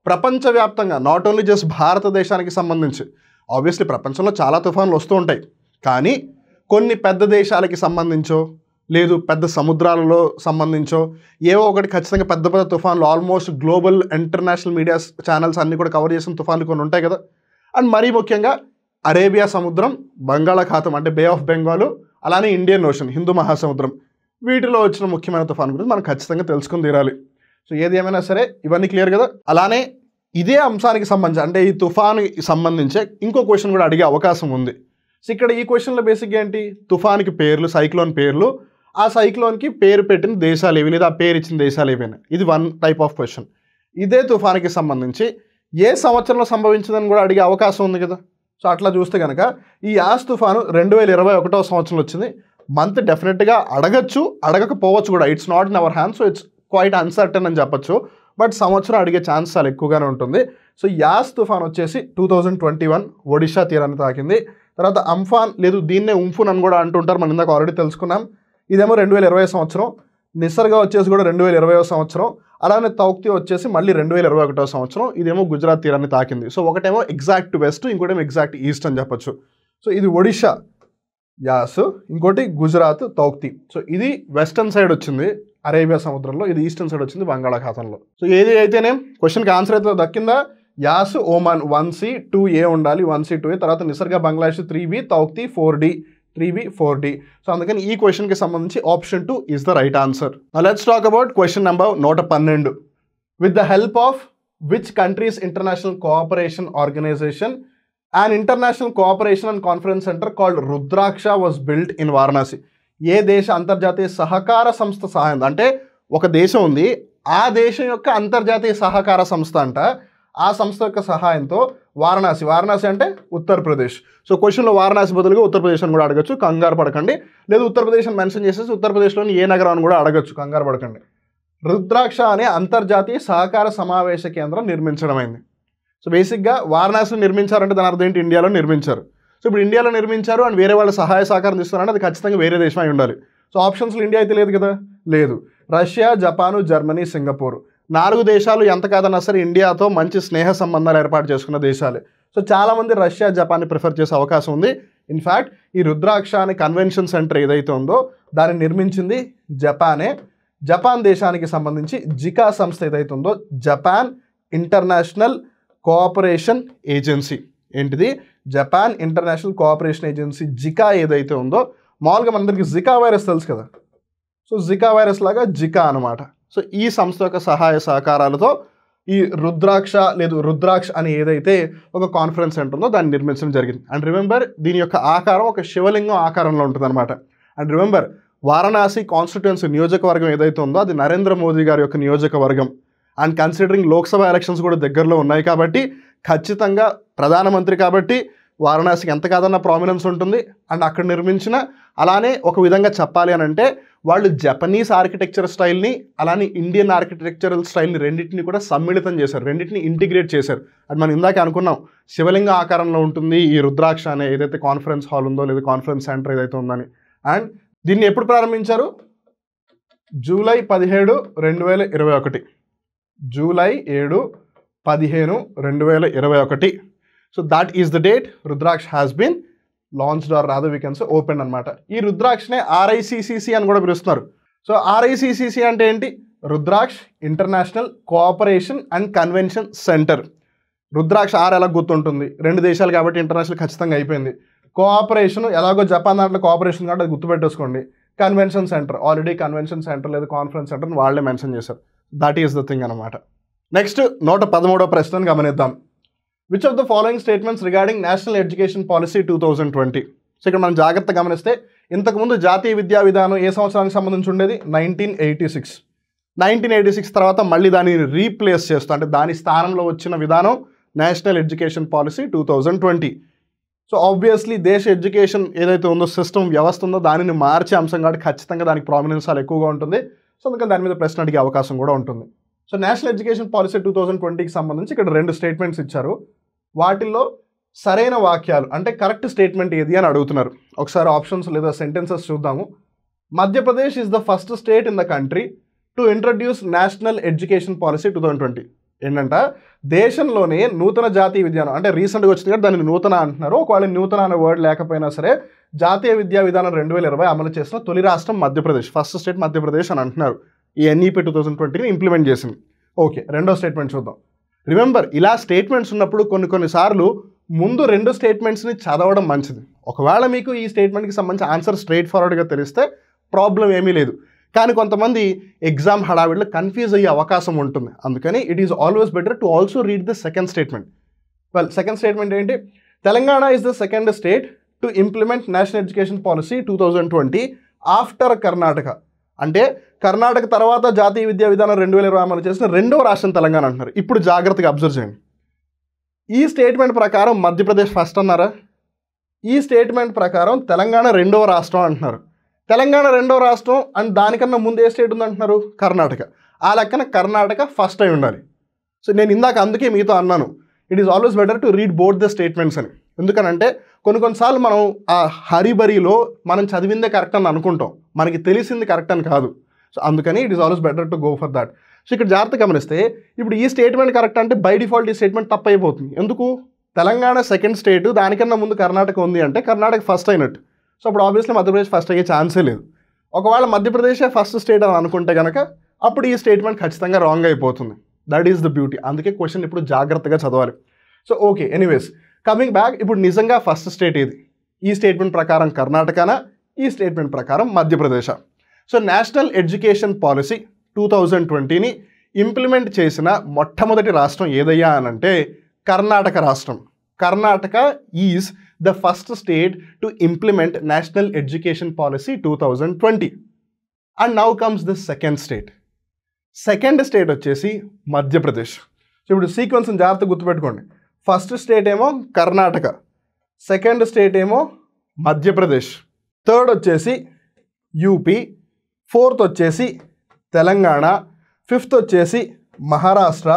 ప్రపంచవ్యాప్తంగా నాట్ ఓన్లీ జస్ట్ భారతదేశానికి సంబంధించి ఆబ్వియస్లీ ప్రపంచంలో చాలా తుఫాన్లు వస్తూ ఉంటాయి. కానీ కొన్ని పెద్ద దేశాలకి సంబంధించో లేదు పెద్ద సముద్రాలలో సంబంధించో ఏవో ఒకటి ఖచ్చితంగా పెద్ద పెద్ద తుఫాన్లు almost global international media channels అన్నీ కూడా కవర్ చేసిన తుఫాన్లు కొన్ని ఉంటాయి కదా. అండ్ మరీ ముఖ్యంగా అరేబియా సముద్రం బంగాళాఖాతం అంటే బే ఆఫ్ బెంగాల్ అలానే ఇండియన్ ఓషన్ హిందూ మహాసముద్రం. వీటిలో వచ్చిన ముఖ్యమైన తుఫాన్ గురించి మనం ఖచ్చితంగా తెలుసుకుని తీరాలి. సో ఏది ఏమైనా సరే ఇవన్నీ క్లియర్ కదా. అలానే ఇదే అంశానికి సంబంధించి అంటే ఈ తుఫాన్కి సంబంధించే ఇంకో క్వశ్చన్ కూడా అడిగే అవకాశం ఉంది. సో ఇక్కడ ఈ క్వశ్చన్లో బేసిక్గా ఏంటి? తుఫాన్కి పేర్లు సైక్లోన్ పేర్లు. ఆ సైక్లోన్కి పేరు పెట్టిన దేశాలు ఏవి? లేదా ఆ పేరు ఇచ్చిన దేశాలు ఏవైనా ఇది వన్ టైప్ ఆఫ్ క్వశ్చన్ ఇదే తుఫాన్కి సంబంధించి ఏ సంవత్సరంలో సంభవించిందని కూడా అడిగే అవకాశం ఉంది కదా? సో అట్లా చూస్తే కనుక ఈ యాస్ తుఫాను రెండు వేల ఇరవై ఒకటో సంవత్సరంలో వచ్చింది. మంత్ డెఫినెట్గా అడగచ్చు అడగకపోవచ్చు కూడా. It's not in our hand so it's quite uncertain అని చెప్పొచ్చు. బట్ సంవత్సరం అడిగే ఛాన్స్ చాలా ఎక్కువగానే ఉంటుంది. సో యాస్ తుఫాన్ వచ్చేసి two thousand twenty one Odisha తీరాన్ని తాకింది. తర్వాత అంఫాన్ లేదు దీన్నే ఉంఫున్ అని కూడా అంటుంటారు. మనం ఇందాక ఆల్రెడీ తెలుసుకున్నాం. ఇదేమో రెండు వేల ఇరవై సంవత్సరం. నిసర్గా వచ్చేసి కూడా రెండు వేల ఇరవై సంవత్సరం. అలానే తౌక్తి వచ్చేసి మళ్ళీ రెండు వేల ఇరవై ఒకటో సంవత్సరం. ఇదేమో గుజరాత్ తీరాన్ని తాకింది. సో ఒకటేమో ఎగ్జాక్ట్ వెస్ట్ ఇంకోటేమో ఎగ్జాక్ట్ ఈస్ట్ అని చెప్పొచ్చు. సో ఇది ఒడిషా యాస్. ఇంకోటి గుజరాత్ తౌక్తి. సో ఇది వెస్టర్న్ సైడ్ వచ్చింది అరేబియా సముద్రంలో. ఇది ఈస్టర్న్ సైడ్ వచ్చింది బంగాళాఖాతంలో. సో ఏది అయితేనే? క్వశ్చన్కి ఆన్సర్ అయితే దక్కిందా? Yaas Oman one C two A ఉండాలి వన్ సి టూ ఏ. తర్వాత Nisarga Bangladesh three B Tauktae four D three B four D. So అందుకని ఈ క్వశ్చన్కి సంబంధించి option two is the right answer let's talk about question number నూట పన్నెండు. With the help of which countries international cooperation organisation and international cooperation and conference centre called Rudraksha was built in Varanasi ఏ దేశ అంతర్జాతీయ సహకార సంస్థ సహాయం? అంటే ఒక దేశం ఉంది. ఆ దేశం యొక్క అంతర్జాతీయ సహకార సంస్థ అంట. ఆ సంస్థ యొక్క సహాయంతో వారణాసి. వారణాసి అంటే ఉత్తరప్రదేశ్. సో క్వశ్చన్లో వారణాసి బదులుగా ఉత్తరప్రదేశ్ అని కూడా అడగచ్చు. కంగారు పడకండి. లేదు ఉత్తరప్రదేశ్ అని మెన్షన్ చేసేసి ఉత్తరప్రదేశ్లోని ఏ నగరం అని కూడా అడగచ్చు. కంగారు పడకండి. రుద్రాక్ష అనే అంతర్జాతీయ సహకార సమావేశ కేంద్రం నిర్మించడమైంది. సో బేసిక్గా వారణాసిని నిర్మించారంటే దాని అర్థం ఏంటి? ఇండియాలో నిర్మించారు. సో ఇప్పుడు ఇండియాలో నిర్మించారు అండ్ వేరే వాళ్ళ సహాయ సహకారం ఇస్తున్నారంటే అది ఖచ్చితంగా వేరే దేశం అయి ఉండాలి. సో ఆప్షన్స్లో ఇండియా అయితే లేదు కదా? లేదు. Russia Japan Germany Singapore. నాలుగు దేశాలు ఎంత కాదన్నా సరే ఇండియాతో మంచి స్నేహ సంబంధాలు ఏర్పాటు చేసుకున్న దేశాలే. సో చాలామంది రష్యా జపాన్ని ప్రిఫర్ చేసే అవకాశం ఉంది. ఇన్ఫ్యాక్ట్ ఈ రుద్రాక్ష అనే కన్వెన్షన్ సెంటర్ ఏదైతే ఉందో దాన్ని నిర్మించింది జపానే. జపాన్ దేశానికి సంబంధించి జికా సంస్థ ఏదైతే ఉందో జపాన్ ఇంటర్నేషనల్ కోఆపరేషన్ ఏజెన్సీ. ఏంటిది? Japan International Cooperation Agency JICA ఏదైతే ఉందో మామూలుగా మనందరికీ జికా వైరస్ తెలుసు కదా? సో జికా వైరస్ లాగా జికా అనమాట సో ఈ సంస్థ యొక్క సహాయ సహకారాలతో ఈ రుద్రాక్ష లేదు రుద్రాక్ష అని ఏదైతే ఒక కాన్ఫరెన్స్ సెంటర్ ఉందో దాన్ని నిర్మించడం జరిగింది. అండ్ రిమెంబర్ దీని యొక్క ఆకారం ఒక శివలింగం ఆకారంలో ఉంటుంది అనమాట అండ్ రిమెంబర్ వారణాసి కాన్స్టిట్యున్సీ నియోజకవర్గం ఏదైతే ఉందో అది నరేంద్ర మోదీ గారి యొక్క నియోజకవర్గం. అండ్ కన్సిడరింగ్ లోక్సభ ఎలక్షన్స్ కూడా దగ్గరలో ఉన్నాయి కాబట్టి ఖచ్చితంగా ప్రధానమంత్రి కాబట్టి వారణాసికి ఎంత కాదన్న ప్రామినెన్స్ ఉంటుంది. అండ్ అక్కడ నిర్మించిన అలానే ఒక విధంగా చెప్పాలి అని అంటే వాళ్ళు జపనీస్ ఆర్కిటెక్చర్ స్టైల్ని అలానే ఇండియన్ ఆర్కిటెక్చరల్ స్టైల్ని రెండింటిని కూడా సమ్మిళితం చేశారు. రెండింటిని ఇంటిగ్రేట్ చేశారు. అది మనం ఇందాక అనుకున్నాం. శివలింగ ఆకారంలో ఉంటుంది ఈ రుద్రాక్ష అనే ఏదైతే కాన్ఫరెన్స్ హాల్ ఉందో లేదా కాన్ఫరెన్స్ సెంటర్ ఏదైతే ఉందని. అండ్ దీన్ని ఎప్పుడు ప్రారంభించారు? జూలై పదిహేడు రెండు వేల ఇరవై ఒకటి. జూలై ఏడు పదిహేను రెండు వేల ఇరవై ఒకటి. So that is the date Rudraksha has been launched or rather weakens open అనమాట ఈ రుద్రాక్షనే ఆర్ఐసిసిసి అని కూడా పిలుస్తున్నారు. సో ఆర్ఐసిసిసి అంటే ఏంటి? Rudraksha international cooperation and convention centre Rudraksha R ఎలా గుర్తుంటుంది? రెండు దేశాలు కాబట్టి ఇంటర్నేషనల్ ఖచ్చితంగా అయిపోయింది. కోఆపరేషన్ ఎలాగో జపాన్ దాంట్లో కోఆపరేషన్ కాబట్టి అది గుర్తుపెట్టేసుకోండి. Convention centre already convention centre లేదా కాన్ఫరెన్స్ సెంటర్ని వాళ్ళే మెన్షన్ చేశారు. దట్ ఈస్ ద థింగ్ అనమాట నెక్స్ట్ నూట పదమూడవ ప్రశ్నను గమనిద్దాం. Which of the following statements regarding national education policy two thousand twenty so ఇక్కడ మనం జాగ్రత్త గమనిస్తే ఇంతకుముందు జాతీయ విద్యా విధానం ఏ సంవత్సరానికి సంబంధించి ఉండేది? Nineteen eighty six nineteen eighty six తర్వాత మళ్ళీ దానిని రీప్లేస్ చేస్తూ అంటే దాని స్థానంలో వచ్చిన విధానం national education policy two thousand twenty so obviously దేశ ఎడ్యుకేషన్ ఏదైతే ఉందో సిస్టమ్ వ్యవస్థ ఉందో దానిని మార్చే అంశం కాబట్టి ఖచ్చితంగా దానికి ప్రామినెన్స్ చాలా ఎక్కువగా ఉంటుంది. సో అందుకని దాని మీద ప్రశ్న అడిగే అవకాశం కూడా ఉంటుంది. So national education policy two thousand ట్వంటీకి సంబంధించి ఇక్కడ రెండు స్టేట్మెంట్స్ ఇచ్చారు. వాటిల్లో సరైన వాక్యాలు అంటే కరెక్ట్ స్టేట్మెంట్ ఏది అని అడుగుతున్నారు. ఒకసారి ఆప్షన్స్ లేదా సెంటెన్సెస్ చూద్దాము. Madhya Pradesh is the first state in the country to introduce national education policy two thousand twenty ఏంటంట? దేశంలోనే నూతన జాతీయ విధానం అంటే రీసెంట్గా వచ్చింది కదా దాన్ని నూతన అంటున్నారు. ఒకవేళ నూతన అనే వర్డ్ లేకపోయినా సరే జాతీయ విద్యా విధానం రెండు వేల ఇరవై అమలు చేసిన తొలి రాష్ట్రం మధ్యప్రదేశ్ ఫస్ట్ స్టేట్ మధ్యప్రదేశ్ అని అంటున్నారు. ఈ ఎన్ఈపీ టూ థౌసండ్ ట్వంటీని ఇంప్లిమెంట్ చేసింది. ఓకే రెండో స్టేట్మెంట్ చూద్దాం. రిమెంబర్ ఇలా స్టేట్మెంట్స్ ఉన్నప్పుడు కొన్ని కొన్నిసార్లు ముందు రెండు స్టేట్మెంట్స్ని చదవడం మంచిది. ఒకవేళ మీకు ఈ స్టేట్మెంట్కి సంబంధించి ఆన్సర్ స్ట్రైట్ ఫార్వర్డ్గా తెలిస్తే ప్రాబ్లం ఏమీ లేదు. కానీ కొంతమంది ఎగ్జామ్ హడావిడిలో కన్ఫ్యూజ్ అయ్యే అవకాశం ఉంటుంది. అందుకని it is always better to also read the second statement well second statement ఏంటి? Telangana is the second state to implement national education policy two thousand twenty after Karnataka అంటే కర్ణాటక తర్వాత జాతీయ విద్యా విధానం రెండు వేల ఇరవై అమలు చేసిన రెండవ రాష్ట్రం తెలంగాణ అంటున్నారు. ఇప్పుడు జాగ్రత్తగా అబ్జర్వ్ చేయండి. ఈ స్టేట్మెంట్ ప్రకారం మధ్యప్రదేశ్ ఫస్ట్ అన్నారా? ఈ స్టేట్మెంట్ ప్రకారం తెలంగాణ రెండవ రాష్ట్రం అంటున్నారు. తెలంగాణ రెండవ రాష్ట్రం అండ్ దానికన్నా ముందు ఏ స్టేట్ ఉంది అంటున్నారు? కర్ణాటక. ఆ లెక్కన కర్ణాటక ఫస్ట్ అయి ఉండాలి. సో నేను ఇందాక అందుకే మీతో అన్నాను. It is always better to read both the statements అని. ఎందుకనంటే కొన్ని కొన్నిసార్లు మనం ఆ హరిబరిలో మనం చదివిందే కరెక్ట్ అని అనుకుంటాం. మనకి తెలిసింది కరెక్ట్ అని కాదు. సో అందుకని it is always better to go for that so ఇక్కడ జాగ్రత్త గమనిస్తే ఇప్పుడు ఈ స్టేట్మెంట్ కరెక్ట్ అంటే బై డిఫాల్ట్ ఈ స్టేట్మెంట్ తప్పు అయిపోతుంది. ఎందుకు? తెలంగాణ సెకండ్ స్టేట్ దానికన్నా ముందు కర్ణాటక ఉంది అంటే కర్ణాటక ఫస్ట్ అయినట్టు. సో అప్పుడు ఆబ్వియస్లీ మధ్యప్రదేశ్ ఫస్ట్ అయ్యే ఛాన్సే లేదు. ఒకవేళ మధ్యప్రదేశే ఫస్ట్ స్టేట్ అని అనుకుంటే కనుక అప్పుడు ఈ స్టేట్మెంట్ ఖచ్చితంగా రాంగ్ అయిపోతుంది. దట్ ఈస్ ద బ్యూటీ అందుకే క్వశ్చన్ ఇప్పుడు జాగ్రత్తగా చదవాలి. So okay anyways coming back ఇప్పుడు నిజంగా ఫస్ట్ స్టేట్ ఏది? ఈ స్టేట్మెంట్ ప్రకారం కర్ణాటకనా? ఈ స్టేట్మెంట్ ప్రకారం Madhya Pradesh? So national education policy two thousand ట్వంటీని implement చేసిన మొట్టమొదటి రాష్ట్రం ఏదయ్యా అని అంటే కర్ణాటక రాష్ట్రం. Karnataka is the first state to implement national education policy two thousand twenty. And now comes the second state. Second state వచ్చేసి Madhya Pradesh. So ఇప్పుడు సీక్వెన్స్ని జాగ్రత్త గుర్తుపెట్టుకోండి. ఫస్ట్ స్టేట్ ఏమో కర్ణాటక. సెకండ్ స్టేట్ ఏమో మధ్యప్రదేశ్. థర్డ్ వచ్చేసి యూపీ. ఫోర్త్ వచ్చేసి తెలంగాణ ఫిఫ్త్ వచ్చేసి మహారాష్ట్ర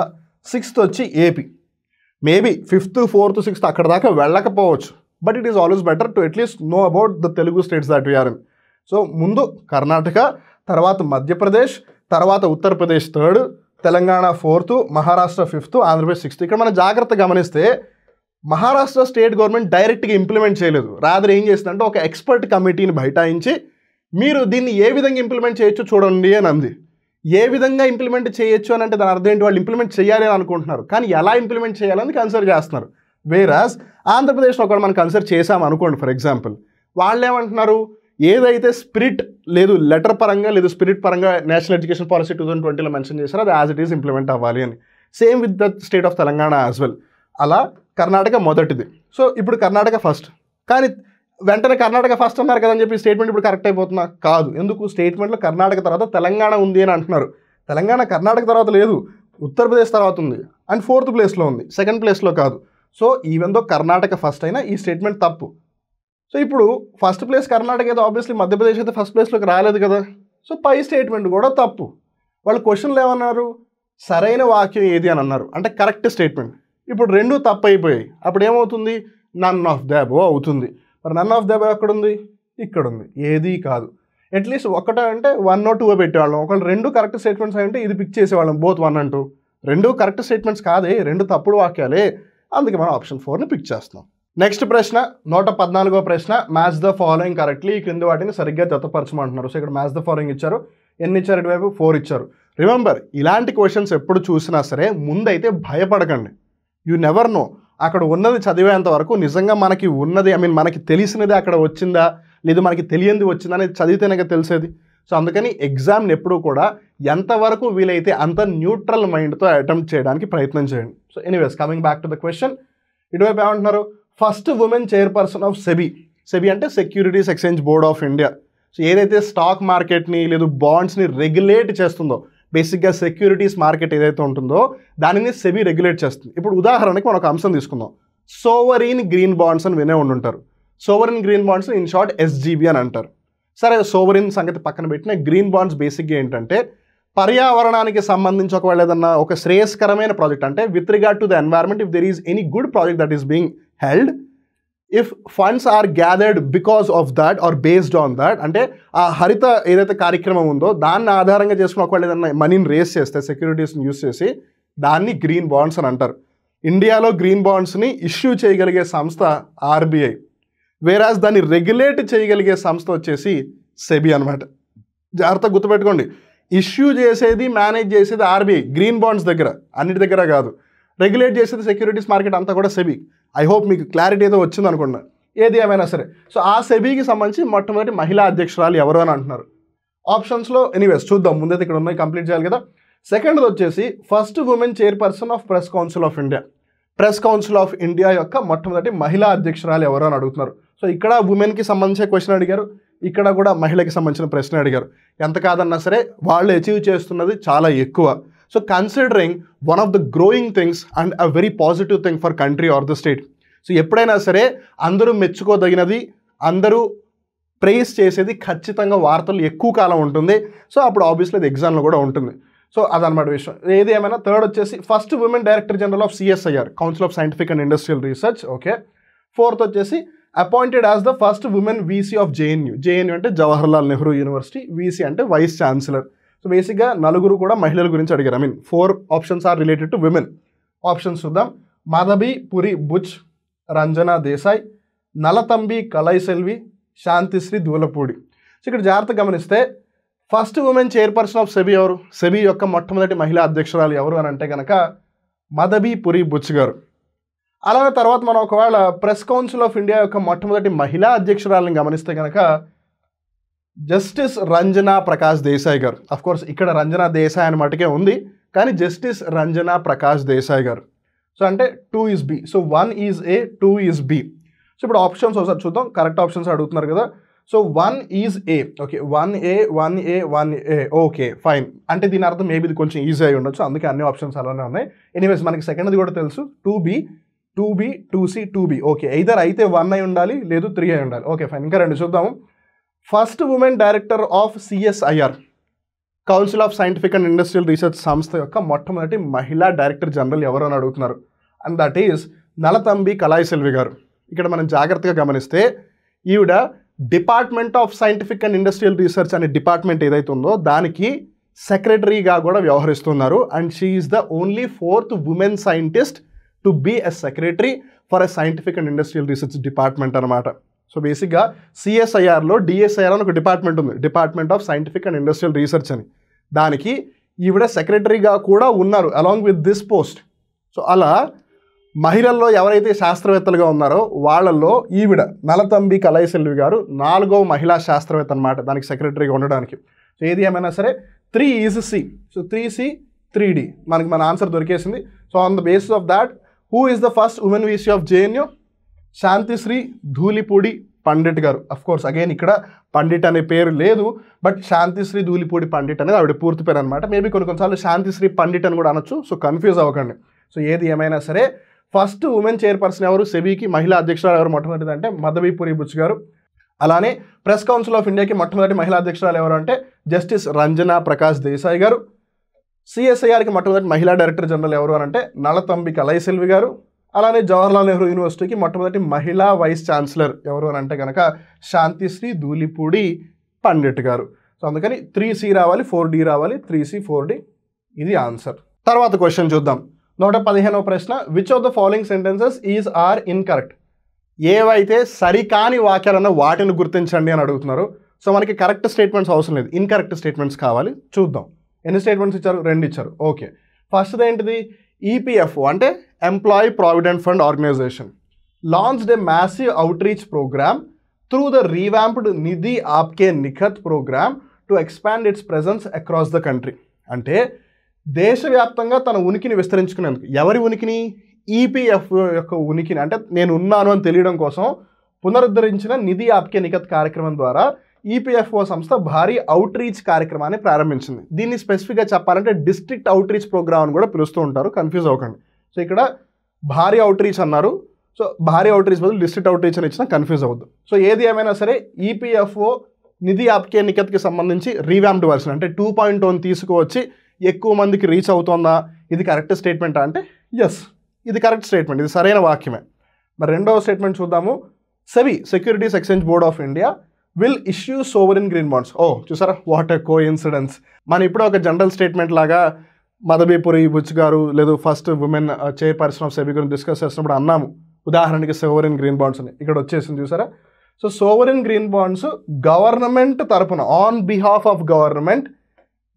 సిక్స్త్ వచ్చి AP. Maybe fifth fourth sixth అక్కడ దాకా వెళ్ళకపోవచ్చు. But it is always better to at least know about the Telugu states that we are in so ముందు కర్ణాటక తర్వాత మధ్యప్రదేశ్ తర్వాత Uttar Pradesh third Telangana fourth Maharashtra fifth Andhra Pradesh sixth ఇక్కడ మనం జాగ్రత్త గమనిస్తే Maharashtra state government డైరెక్ట్గా ఇంప్లిమెంట్ చేయలేదు. Rather ఏం చేసిందంటే ఒక ఎక్స్పర్ట్ కమిటీని బైఠాయించి మీరు దీన్ని ఏ విధంగా ఇంప్లిమెంట్ చేయొచ్చు చూడండి అని అంది. ఏ విధంగా ఇంప్లిమెంట్ చేయొచ్చు అని అంటే దాని అర్థం ఏంటి? వాళ్ళు ఇంప్లిమెంట్ చేయాలి అని అనుకుంటున్నారు. కానీ ఎలా ఇంప్లిమెంట్ చేయాలని కన్సిడర్ చేస్తున్నారు. వేరాస్ ఆంధ్రప్రదేశ్లో ఒకటి మనం కన్సిడర్ చేసాం అనుకోండి ఫర్ ఎగ్జాంపుల్ వాళ్ళు ఏమంటున్నారు? ఏదైతే స్పిరిట్ లేదు లెటర్ పరంగా లేదు స్పిరిట్ పరంగా national education policy two thousand ట్వంటీలో మెన్షన్ చేశారు అది యాజ్ ఇట్ ఈస్ ఇంప్లిమెంట్ అవ్వాలి అని. Same with the state of Telangana as well అలా కర్ణాటక మొదటిది. సో ఇప్పుడు కర్ణాటక ఫస్ట్ కానీ వెంటనే కర్ణాటక ఫస్ట్ అన్నారు కదని చెప్పి స్టేట్మెంట్ ఇప్పుడు కరెక్ట్ అయిపోతున్నా. కాదు. ఎందుకు? స్టేట్మెంట్లో కర్ణాటక తర్వాత తెలంగాణ ఉంది అని అంటున్నారు. తెలంగాణ కర్ణాటక తర్వాత లేదు. ఉత్తరప్రదేశ్ తర్వాత ఉంది. అండ్ ఫోర్త్ ప్లేస్లో ఉంది. సెకండ్ ప్లేస్లో కాదు. So even though Karnataka first అయినా ఈ స్టేట్మెంట్ తప్పు. సో ఇప్పుడు ఫస్ట్ ప్లేస్ కర్ణాటక అయితే ఆబ్వియస్లీ మధ్యప్రదేశ్ అయితే ఫస్ట్ ప్లేస్లోకి రాలేదు కదా. సో పై స్టేట్మెంట్ కూడా తప్పు. వాళ్ళు క్వశ్చన్లు ఏమన్నారు? సరైన వాక్యం ఏది అని అన్నారు. అంటే కరెక్ట్ స్టేట్మెంట్ ఇప్పుడు రెండు తప్పు అయిపోయాయి. అప్పుడు ఏమవుతుంది? నన్ ఆఫ్ ద అవుతుంది. మరి నన్ ఆఫ్ ద అబో ఎక్కడ ఉంది ఇక్కడ ఉంది ఏది కాదు. అట్లీస్ట్ ఒకట అంటే వన్ ఓ టూ పెట్టేవాళ్ళం. ఒకళ్ళు రెండు కరెక్ట్ స్టేట్మెంట్స్ అంటే ఇది పిక్ చేసేవాళ్ళం బోత్ వన్ అండ్ టూ రెండు కరెక్ట్ స్టేట్మెంట్స్ కాదే రెండు తప్పుడు వాక్యాలే. అందుకే మనం ఆప్షన్ ఫోర్ని పిక్ చేస్తున్నాం. నెక్స్ట్ ప్రశ్న నూట పద్నాలుగో ప్రశ్న మ్యాచ్ ద ఫాలోయింగ్ కరెక్ట్లీ ఈ క్రింది వాటిని సరిగ్గా జతపరచమంటున్నారు. సో ఇక్కడ మ్యాచ్ ద ఫాలోయింగ్ ఇచ్చారు. ఎన్ని ఇచ్చారు? ఇటువైపు ఫోర్ ఇచ్చారు. రిమెంబర్ ఇలాంటి క్వశ్చన్స్ ఎప్పుడు చూసినా సరే ముందైతే భయపడకండి. యు నెవర్ నో అక్కడ ఉన్నది చదివేంత వరకు నిజంగా మనకి ఉన్నది ఐ మీన్ మనకి తెలిసినది అక్కడ వచ్చిందా? లేదు మనకి తెలియంది వచ్చిందా అనేది చదివితేనే తెలిసేది. సో అందుకని ఎగ్జామ్ని ఎప్పుడూ కూడా ఎంతవరకు వీలైతే అంత న్యూట్రల్ మైండ్తో అటెంప్ట్ చేయడానికి ప్రయత్నం చేయండి. So anyways coming back to the question ఇటువైపు ఏమంటున్నారు? First women chairperson of SEBI SEBI అంటే securities exchange board of India so ఏదైతే స్టాక్ మార్కెట్ని లేదు బాండ్స్ని రెగ్యులేట్ చేస్తుందో బేసిక్గా సెక్యూరిటీస్ మార్కెట్ ఏదైతే ఉంటుందో దానిని సెబీ రెగ్యులేట్ చేస్తుంది. ఇప్పుడు ఉదాహరణకి మనం ఒక అంశం తీసుకుందాం. సోవరీన్ గ్రీన్ బాండ్స్ అని వినే ఉండుంటారు sovereign green bonds in short SGB అని అంటారు. సరే సోవరిన్ సంగతి పక్కన పెట్టిన గ్రీన్ బాండ్స్ బేసిక్గా ఏంటంటే పర్యావరణానికి సంబంధించి ఒకవేళ ఏదన్నా ఒక శ్రేయస్కరమైన ప్రాజెక్ట్ అంటే with regard to the environment if there is any good project that is being held if funds are gathered because of that are based on that అంటే ఆ హరిత ఏదైతే కార్యక్రమం ఉందో దాన్ని ఆధారంగా చేసుకుని ఒకవేళ ఏదైనా మనీని రేస్ చేస్తే సెక్యూరిటీస్ని యూస్ చేసి దాన్ని గ్రీన్ బాండ్స్ అని అంటారు. ఇండియాలో గ్రీన్ బాండ్స్ని ఇష్యూ చేయగలిగే సంస్థ ఆర్బీఐ వేరాజ్ దాన్ని రెగ్యులేట్ చేయగలిగే సంస్థ వచ్చేసి సెబీ అనమాట జాగ్రత్తగా గుర్తుపెట్టుకోండి. ఇష్యూ చేసేది మేనేజ్ చేసేది ఆర్బీఐ గ్రీన్ బాండ్స్ దగ్గర. అన్నిటి దగ్గర కాదు. రెగ్యులేట్ చేసేది సెక్యూరిటీస్ మార్కెట్ అంతా కూడా సెబీ ఐ హోప్ మీకు క్లారిటీ ఏదో వచ్చింది అనుకున్నా ఏది ఏమైనా సరే. సో ఆ సెబీకి సంబంధించి మొట్టమొదటి మహిళా అధ్యక్షురాలు ఎవరు అని అంటున్నారు. ఆప్షన్స్లో ఎనీవేస్ చూద్దాం. ముందైతే ఇక్కడ ఉన్నాయి కంప్లీట్ చేయాలి కదా. సెకండ్ వచ్చేసి first women chairperson of press council of India press council of India యొక్క మొట్టమొదటి మహిళా అధ్యక్షురాలు ఎవరు అని అడుగుతున్నారు. సో ఇక్కడ ఉమెన్కి సంబంధించిన క్వశ్చన్ అడిగారు. ఇక్కడ కూడా మహిళకి సంబంధించిన ప్రశ్న అడిగారు. ఎంత కాదన్నా సరే వాళ్ళు అచీవ్ చేస్తున్నది చాలా ఎక్కువ. So considering one of the growing things and a very positive thing for country or the state so ఎప్పుడైనా సరే అందరూ మెచ్చుకోదగినది అందరూ ప్రేస్ చేసేది ఖచ్చితంగా వార్తలు ఎక్కువ కాలం ఉంటుంది. సో అప్పుడు ఆబ్వియస్లీ అది ఎగ్జామ్లో కూడా ఉంటుంది. సో అదనమాట విషయం. ఏది ఏమైనా థర్డ్ వచ్చేసి first women director general of CSIR council of scientific and industrial research okay fourth వచ్చేసి appointed as the first women VC of JNU JNU అంటే జవహర్లాల్ నెహ్రూ యూనివర్సిటీ వీసీ అంటే వైస్ ఛాన్సలర్ సో బేసిక్గా నలుగురు కూడా మహిళల గురించి అడిగారు. I mean four options are related to women options చూద్దాం. మాధవి పురి బుచ్ రంజనా దేశాయ్ నలతంబి కలైసెల్వి శాంతిశ్రీ దూలపూడి. సో ఇక్కడ జాగ్రత్త గమనిస్తే first women chairperson of SEBI ఎవరు? సెబీ యొక్క మొట్టమొదటి మహిళా అధ్యక్షురాలు ఎవరు అని అంటే కనుక మదబీ పురి బుచ్ గారు. అలానే తర్వాత మనం ఒకవేళ ప్రెస్ కౌన్సిల్ ఆఫ్ ఇండియా యొక్క మొట్టమొదటి మహిళా అధ్యక్షురాలను గమనిస్తే కనుక జస్టిస్ రంజనా ప్రకాష్ దేశాయ్ గారు. అఫ్ కోర్స్ ఇక్కడ రంజనా దేశాయ్ అని మటుకే ఉంది కానీ జస్టిస్ రంజనా ప్రకాష్ దేశాయ్ గారు. సో అంటే two is B so one is A two is B so ఇప్పుడు ఆప్షన్స్ ఒకసారి చూద్దాం. కరెక్ట్ ఆప్షన్స్ అడుగుతున్నారు కదా. So one is A okay one A one A one A okay fine అంటే దీని అర్థం మేబీ ఇది కొంచెం ఈజీ అయి ఉండొచ్చు. అందుకే అన్ని ఆప్షన్స్ అలానే ఉన్నాయి. ఎనీవేస్ మనకి సెకండ్ది కూడా తెలుసు. Two B two B two C two B okay either అయితే వన్ అయి ఉండాలి లేదు త్రీ అయి ఉండాలి. ఓకే ఫైన్ ఇంకా రెండు చూద్దాము. First women director of CSIR council of scientific and industrial research సంస్థ యొక్క మొట్టమొదటి మహిళా డైరెక్టర్ జనరల్ ఎవరు అని అడుగుతున్నారు. And that is Nallathambi Kalai Selvi garu. ఇక్కడ మనం జాగ్రత్తగా గమనిస్తే ఈవిడ department of scientific and industrial research అనే డిపార్ట్మెంట్ ఏదైతే ఉందో దానికి సెక్రటరీగా కూడా వ్యవహరిస్తున్నారు. And she is the only fourth women scientist to be a secretary for a scientific and industrial research department అనమాట సో బేసిక్గా సిఎస్ఐఆర్లో డిఎస్ఐఆర్ అని ఒక డిపార్ట్మెంట్ ఉంది. Department of scientific and industrial research అని. దానికి ఈవిడ సెక్రటరీగా కూడా ఉన్నారు along with this post so అలా మహిళల్లో ఎవరైతే శాస్త్రవేత్తలుగా ఉన్నారో వాళ్ళల్లో ఈవిడ నలతంబి కలైసెల్వి గారు నాలుగో మహిళా శాస్త్రవేత్త అనమాట దానికి సెక్రటరీగా ఉండడానికి. సో ఏది ఏమైనా సరే three is C so three C three D మనకి మన answer దొరికేసింది. So on the basis of that who is the first women VC of JNU Santishree Dhulipudi Pandit garu. Of course again ఇక్కడ పండిట్ అనే పేరు లేదు but Shantisri Dhulipudi Pandit అనేది ఆవిడ పూర్తి పేరు అనమాట మేబీ కొన్ని కొన్నిసార్లు శాంతిశ్రీ పండిట్ అని కూడా అనొచ్చు సో కన్ఫ్యూజ్ అవ్వకండి. సో ఏది ఏమైనా సరే ఫస్ట్ ఉమెన్ చైర్పర్సన్ ఎవరు? సెబీకి మహిళా అధ్యక్షురాలు ఎవరు? మొట్టమొదటిది అంటే మదవీపురి బుచ్ గారు. అలానే ప్రెస్ కౌన్సిల్ ఆఫ్ ఇండియాకి మొట్టమొదటి మహిళా అధ్యక్షురాలు ఎవరు అంటే జస్టిస్ రంజనా ప్రకాష్ దేశాయ్ గారు. సిఎస్ఐఆర్కి మొట్టమొదటి మహిళా డైరెక్టర్ జనరల్ ఎవరు అని అంటే నలతంబి కలైసెల్వి గారు. అలానే జవహర్లాల్ నెహ్రూ యూనివర్సిటీకి మొట్టమొదటి మహిళా వైస్ ఛాన్సలర్ ఎవరు అని అంటే కనుక శాంతిశ్రీ ధూలిపూడి పండిట్ గారు. సో అందుకని త్రీ సి రావాలి ఫోర్ డి రావాలి త్రీ సి ఫోర్ డి ఇది ఆన్సర్ తర్వాత క్వశ్చన్ చూద్దాం. నూట పదిహేనవ ప్రశ్న which of the following sentences is are incorrect ఏవైతే సరికాని వాక్యాలన్న వాటిని గుర్తించండి అని అడుగుతున్నారు. సో మనకి కరెక్ట్ స్టేట్మెంట్స్ అవసరం లేదు. ఇన్కరెక్ట్ స్టేట్మెంట్స్ కావాలి. చూద్దాం. ఎన్ని స్టేట్మెంట్స్ ఇచ్చారు? రెండు ఇచ్చారు. ఓకే ఫస్ట్ది ఏంటిది? ఈపీఎఫ్ఓ అంటే employee provident fund organisation launched a massive outreach programme through the revamped Nidhi Aapke Nikat programme to expand its presence across the country అంటే దేశవ్యాప్తంగా తన ఉనికిని విస్తరించుకునేందుకు. ఎవరి ఉనికిని? ఈపీఎఫ్ యొక్క ఉనికిని. అంటే నేను ఉన్నాను అని తెలియడం కోసం పునరుద్ధరించిన నిధి ఆప్కే నిఖత్ కార్యక్రమం ద్వారా ఈపీఎఫ్ఓ సంస్థ భారీ అవుట్ రీచ్ కార్యక్రమాన్ని ప్రారంభించింది. దీన్ని స్పెసిఫిక్గా చెప్పాలంటే డిస్ట్రిక్ట్ అవుట్ రీచ్ ప్రోగ్రామ్ అని కూడా పిలుస్తూ ఉంటారు. కన్ఫ్యూజ్ అవ్వకండి. సో ఇక్కడ భారీ అవుట్ రీచ్ అన్నారు. సో భారీ అవుట్ రీచ్ బదులు డిస్ట్రిక్ట్ అవుట్ రీచ్ అని ఇచ్చినా కన్ఫ్యూజ్ అవ్వద్దు. సో ఏది ఏమైనా సరే ఈపీఎఫ్ఓ నిధి ఆప్కే నిఖత్కి సంబంధించి రీవ్యాంప్డ్ వర్షన్ అంటే టూ పాయింట్ వన్ తీసుకువచ్చి ఎక్కువ మందికి రీచ్ అవుతుందా? ఇది కరెక్ట్ స్టేట్మెంట్ అంటే ఎస్ ఇది కరెక్ట్ స్టేట్మెంట్ ఇది సరైన వాక్యమే. మరి రెండవ స్టేట్మెంట్ చూద్దాము. SEBI securities exchange board of India will issue sovereign green bonds ఓ చూసారా? వాట్ ఎ కో ఇన్సిడెన్స్ మన ఇప్పుడు ఒక జనరల్ స్టేట్మెంట్ లాగా మదబీపురి బుచ్ గారు లేదు first women chairperson of SEBI గురించి డిస్కస్ చేసినప్పుడు అన్నాము. ఉదాహరణకి సోవరిన్ గ్రీన్ బాండ్స్ అని. ఇక్కడ వచ్చేసింది చూసారా? So sovereign green bonds government తరపున ఆన్ బిహాఫ్ ఆఫ్ గవర్నమెంట్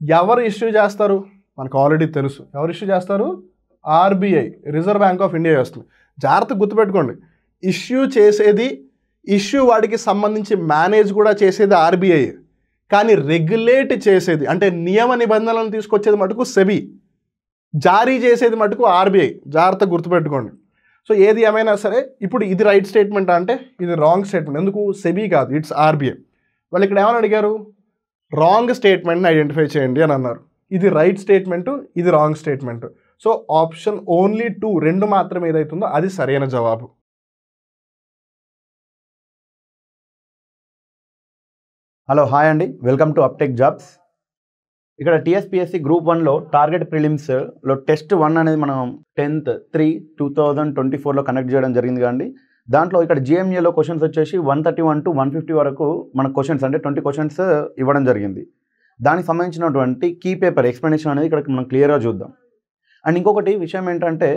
ఎవరు ఇష్యూ చేస్తారు? మనకు ఆల్రెడీ తెలుసు. ఎవరు ఇష్యూ చేస్తారు? RBI reserve bank of India చేస్తుంది జాగ్రత్త గుర్తుపెట్టుకోండి. ఇష్యూ చేసేది ఇష్యూ వాడికి సంబంధించి మేనేజ్ కూడా చేసేది ఆర్బీఐ. కానీ రెగ్యులేట్ చేసేది అంటే నియమ నిబంధనలను తీసుకొచ్చేది మటుకు సెబీ. జారీ చేసేది మటుకు ఆర్బీఐ. జాగ్రత్త గుర్తుపెట్టుకోండి. సో ఏది ఏమైనా సరే ఇప్పుడు ఇది రైట్ స్టేట్మెంట్ అంటే ఇది రాంగ్ స్టేట్మెంట్ ఎందుకు? సెబీ కాదు ఇట్స్ ఆర్బీఐ. వాళ్ళు ఇక్కడ ఏమని అడిగారు? రాంగ్ స్టేట్మెంట్ని ఐడెంటిఫై చేయండి అని అన్నారు. ఇది రైట్ స్టేట్మెంట్ ఇది wrong statement so option only two రెండు మాత్రమే ఏదైతుందో అది సరైన జవాబు. హలో హాయ్ అండి. Welcome to Aptech jobs. ఇక్కడ టీఎస్పిఎస్సి గ్రూప్ వన్లో టార్గెట్ ప్రిలిమ్స్లో టెస్ట్ వన్ అనేది మనం tenth three two thousand twenty ఫోర్లో కండక్ట్ చేయడం జరిగింది కానీ దాంట్లో ఇక్కడ జిఎంఏలో క్వశ్చన్స్ వచ్చేసి one thirty one to one fifty వరకు మన క్వశ్చన్స్ అంటే ట్వంటీ క్వశ్చన్స్ ఇవ్వడం జరిగింది. దానికి సంబంధించినటువంటి కీ పేపర్ ఎక్స్ప్లెనేషన్ అనేది ఇక్కడ మనం క్లియర్గా చూద్దాం. అండ్ ఇంకొకటి విషయం ఏంటంటే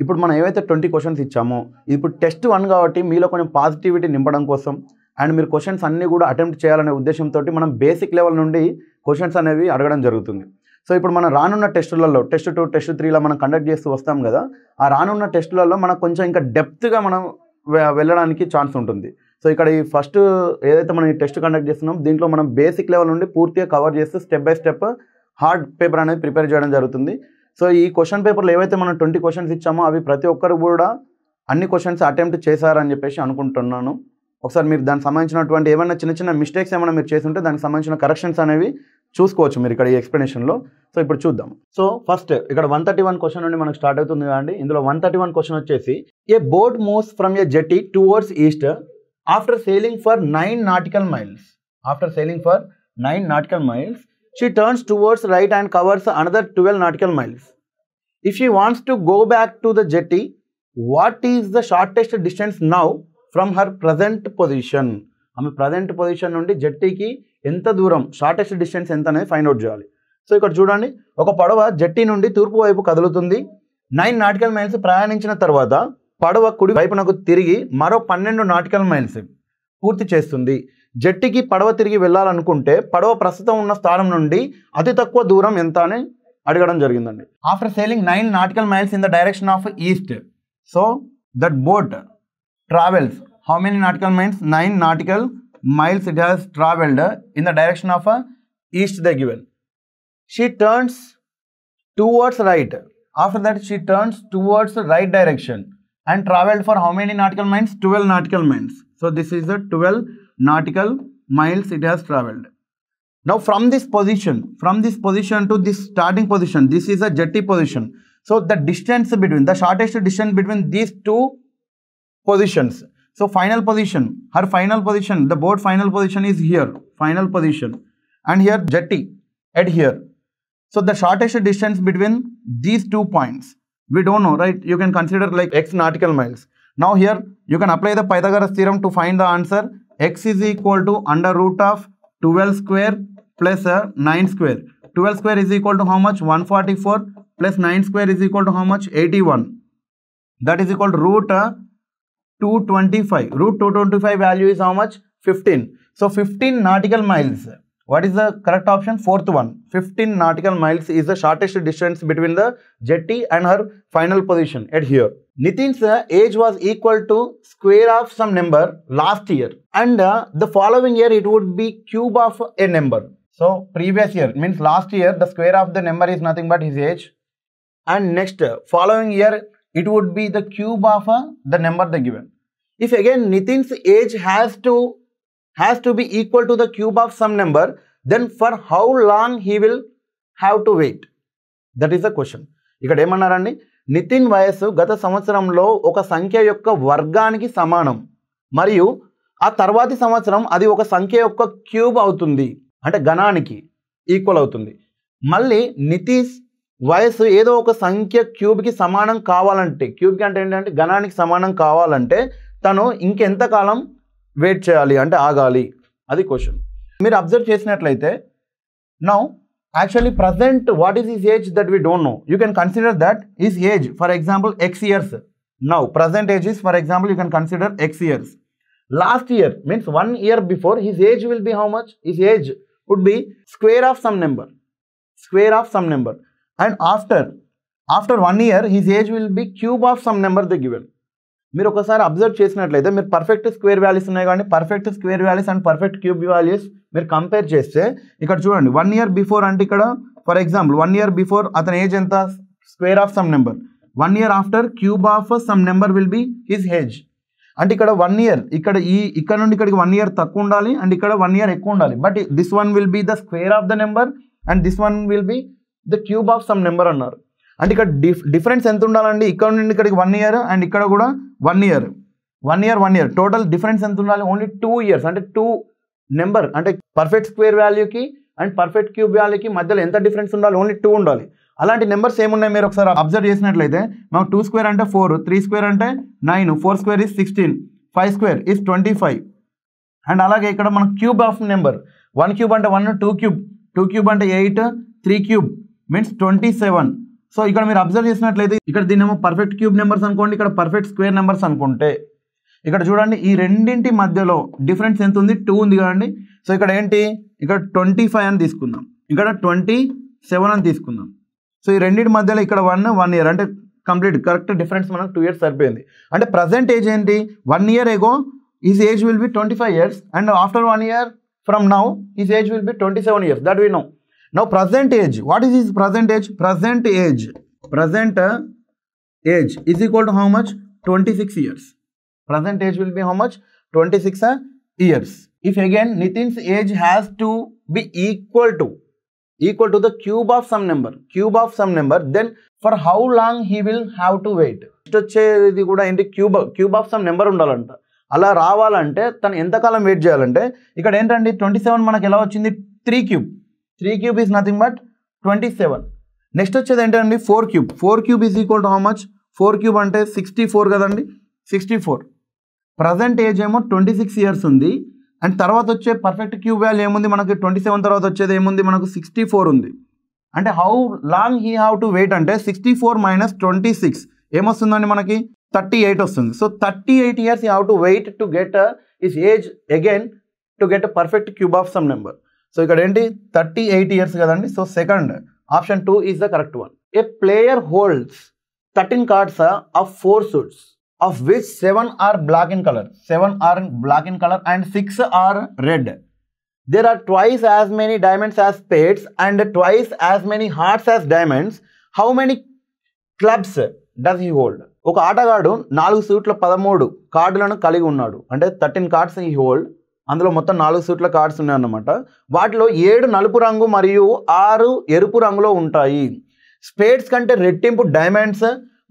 ఇప్పుడు మనం ఏవైతే ట్వంటీ క్వశ్చన్స్ ఇచ్చామో ఇప్పుడు టెస్ట్ వన్ కాబట్టి మీలో కొంచెం పాజిటివిటీ నింపడం కోసం అండ్ మీరు క్వశ్చన్స్ అన్నీ కూడా అటెంప్ట్ చేయాలనే ఉద్దేశంతో మనం బేసిక్ లెవెల్ నుండి క్వశ్చన్స్ అనేవి అడగడం జరుగుతుంది. సో ఇప్పుడు మనం రానున్న టెస్టులలో టెస్ట్ టూ టెస్ట్ త్రీలో మనం కండక్ట్ చేస్తూ వస్తాం కదా ఆ రానున్న టెస్టులలో మనకు కొంచెం ఇంకా డెప్త్గా మనం వె- వెళ్ళడానికి ఛాన్స్ ఉంటుంది. సో ఇక్కడ ఈ ఫస్ట్ ఏదైతే మనం ఈ టెస్ట్ కండక్ట్ చేస్తున్నాం దీంట్లో మనం బేసిక్ లెవెల్ నుండి పూర్తిగా కవర్ చేస్తూ step by step hard paper అనేది ప్రిపేర్ చేయడం జరుగుతుంది. సో ఈ క్వశ్చన్ పేపర్లో ఏవైతే మనం ట్వంటీ క్వశ్చన్స్ ఇచ్చామో అవి ప్రతి ఒక్కరు కూడా అన్ని క్వశ్చన్స్ అటెంప్ట్ చేశారని చెప్పేసి అనుకుంటున్నాను. ఒకసారి మీరు దానికి సంబంధించినటువంటి ఏమైనా చిన్న చిన్న మిస్టేక్స్ ఏమైనా మీరు చేసి ఉంటే దానికి సంబంధించిన కరెక్షన్స్ అనేవి చూసుకోవచ్చు మీరు ఇక్కడ ఈ ఎక్స్ప్లెనేషన్లో సో ఇప్పుడు చూద్దాం. సో ఫస్ట్ ఇక్కడ వన్ థర్టీ వన్ క్వశ్చన్ నుండి మనకు స్టార్ట్ అవుతుంది కదండి. ఇందులో వన్ థర్టీ వన్ క్వశ్చన్ వచ్చేసి a boat moves from a jetty towards east after sailing for nine nautical miles after sailing for nine nautical miles she turns towards right and covers another twelve nautical miles if she wants to go back to the jetty what is the shortest distance now from her present position. ఆమె present position నుండి జట్టీకి ఎంత దూరం shortest distance ఎంత అనేది find out చేయాలి. So ఇక్కడ చూడండి ఒక పడవ జట్టి నుండి తూర్పు వైపు కదులుతుంది. నైన్ నాటికల్ మైల్స్ ప్రయాణించిన తర్వాత పడవ కుడి వైపునకు తిరిగి మరో పన్నెండు నాటికల్ మైల్స్ పూర్తి చేస్తుంది. జట్టికి పడవ తిరిగి వెళ్ళాలనుకుంటే పడవ ప్రస్తుతం ఉన్న స్థానం నుండి అతి తక్కువ దూరం ఎంత అని అడగడం జరిగిందండి. After sailing nine nautical miles in the direction of east. So that boat travels how many nautical miles? 9 nautical miles it has traveled in the direction of uh, east they given. She turns towards right. After that she turns towards the right direction and traveled for how many nautical miles? 12 nautical miles. So this is the 12 nautical miles it has traveled. Now from this position, from this position to this starting position, this is a jetty position. So the distance between, the shortest distance between these two positions so final position her final position the boat final position is here final position and here jetty at here so the shortest distance between these two points, we don't know, right? You can consider like x nautical miles. Now here you can apply the Pythagoras theorem to find the answer. x is equal to under root of 12 square plus uh, 9 square. 12 square is equal to how much? 144 plus 9 square is equal to how much? 81. That is equal to root uh, 225. Root 225 value is how much? 15. So 15 nautical miles. What is the correct option? Fourth one. 15 nautical miles is the shortest distance between the jetty and her final position at here. Nitin's age was equal to square of some number last year and uh, the following year it would be cube of a number. So previous year means last year the square of the number is nothing but his age and next uh, following year it would be the cube of uh, the number they given. If again Nitin's age has to has to be equal to the cube of some number, then for how long he will have to wait? That is the question ఇక్కడ ఏమన్నారండి నితిన్ వయస్సు గత సంవత్సరంలో ఒక సంఖ్య యొక్క వర్గానికి సమానం మరియు ఆ తర్వాతి సంవత్సరం అది ఒక సంఖ్య యొక్క క్యూబ్ అవుతుంది అంటే గణానికి ఈక్వల్ అవుతుంది మళ్ళీ నితీష్ వయస్సు ఏదో ఒక సంఖ్య క్యూబ్కి సమానం కావాలంటే క్యూబ్కి అంటే ఏంటంటే గణానికి సమానం కావాలంటే తను ఇంకెంతకాలం వెయిట్ చేయాలి అంటే ఆగాలి. అది క్వశ్చన్. మీరు అబ్జర్వ్ చేసినట్లయితే now actually present what is is age that we don't know. You can consider that is age. For example X years. Now present age is for example you can consider X years. Last year means one year before his age will be how much? His age would be square of some number. Square of some number. And after after one year his age will be cube of some number the given మీరు ఒకసారి observe చేసినట్లయితే మీరు perfect square values ఉన్నాయి కానీ perfect square values and perfect cube values మీరు compare చేస్తే ఇక్కడ చూడండి వన్ ఇయర్ బిఫోర్ అంటే ఇక్కడ for example one year before అతని ఏజ్ ఎంత? Square of some number one year after cube of some number will be his age అంటే ఇక్కడ వన్ ఇయర్ ఇక్కడ ఈ ఇక్కడ నుండి ఇక్కడికి వన్ ఇయర్ తక్కువ ఉండాలి అండ్ ఇక్కడ వన్ ఇయర్ ఎక్కువ ఉండాలి. But this one will be the square of the number and this one will be the cube of some number అన్నారు. అంటే ఇక్కడ డిఫ్ డిఫరెన్స్ ఎంత ఉండాలండి? ఇక్కడ నుండి ఇక్కడికి వన్ ఇయర్ అండ్ ఇక్కడ కూడా one year. One year one year. Total difference ఎంత ఉండాలి? Only two years. అంటే టూ నెంబర్. అంటే పర్ఫెక్ట్ స్క్వేర్ వాల్యూకి అండ్ పర్ఫెక్ట్ క్యూబ్ వాల్యూకి మధ్యలో ఎంత డిఫరెన్స్ ఉండాలి? ఓన్లీ టూ ఉండాలి. అలాంటి నెంబర్స్ ఏమున్నాయి మీరు ఒకసారి అబ్జర్వ్ చేసినట్లయితే మాకు టూ స్క్వేర్ అంటే ఫోర్ త్రీ స్క్వేర్ అంటే nine four square is sixteen five square is twenty five. And అలాగే ఇక్కడ మన cube of number. One cube అంటే one two cube. Two cube అంటే eight three cube. Means twenty seven so ఇక్కడ మీరు observe చేసినట్లయితే ఇక్కడ దీనేమో పర్ఫెక్ట్ క్యూబ్ నెంబర్స్ అనుకోండి ఇక్కడ పర్ఫెక్ట్ స్క్వేర్ నెంబర్స్ అనుకుంటే. ఇక్కడ చూడండి ఈ రెండింటి మధ్యలో డిఫరెన్స్ ఎంత ఉంది? టూ ఉంది కదండి. సో ఇక్కడ ఏంటి? ఇక్కడ ట్వంటీ ఫైవ్ అని తీసుకుందాం. ఇక్కడ ట్వంటీ సెవెన్ అని తీసుకుందాం. సో ఈ రెండింటి మధ్యలో ఇక్కడ వన్ వన్ ఇయర్ అంటే కంప్లీట్ కరెక్ట్ డిఫరెన్స్ మనకు టూ ఇయర్స్ సరిపోయింది. అంటే ప్రజెంట్ ఏజ్ ఏంటి? One year ago is age will be twenty five years and after one year from now is age will be twenty seven years that we know now present age what is is present age present age present age is equal to how much twenty six years present age will be how much twenty six years if again Nitin's age has to be equal to equal to the cube of some number cube of some number then for how long he will have to wait next వచ్చేది కూడా ఏంటి? Cube cube of some number ఉండాలంట. అలా రావాలంటే తను ఎంతకాలం wait చేయాలంటే ఇక్కడ ఏంటండి? ట్వంటీ సెవెన్ మనకి ఎలా వచ్చింది? Three cube three cube is nothing but twenty seven next వచ్చేది ఏంటండి? Four cube four cube is equal to how much four cube అంటే సిక్స్టీ ఫోర్ కదండి? సిక్స్టీ ఫోర్ ప్రజెంట్ ఏజ్ ఏమో ట్వంటీ సిక్స్ ఇయర్స్ ఉంది. And తర్వాత వచ్చే perfect cube value ఏముంది మనకి? ట్వంటీ సెవెన్ తర్వాత వచ్చేది ఏముంది? మనకు సిక్స్టీ ఫోర్ ఉంది. అంటే how long he have to wait అంటే sixty four minus twenty six ఏమొస్తుందండి మనకి? థర్టీ ఎయిట్ వస్తుంది so thirty eight years you have to wait to get his age again to get perfect cube of some number so ఇక్కడ ఏంటి thirty eight years కదండి so second option two is the correct one a player holds thirteen cards of four suits of which seven are black in colour seven are black in colour and six are red there are twice as many diamonds as spades and twice as many hearts as diamonds. How many clubs does he hold? ఒక ఆటగాడు నాలుగు సూట్ల పదమూడు కార్డులను కలిగి ఉన్నాడు. అంటే thirteen cards ఈ హోల్డ్ అందులో మొత్తం నాలుగు సూట్ల కార్డ్స్ ఉన్నాయన్నమాట. వాటిలో ఏడు నలుపు రంగు మరియు ఆరు ఎరుపు రంగులో ఉంటాయి. స్పేడ్స్ కంటే రెట్టింపు డైమండ్స్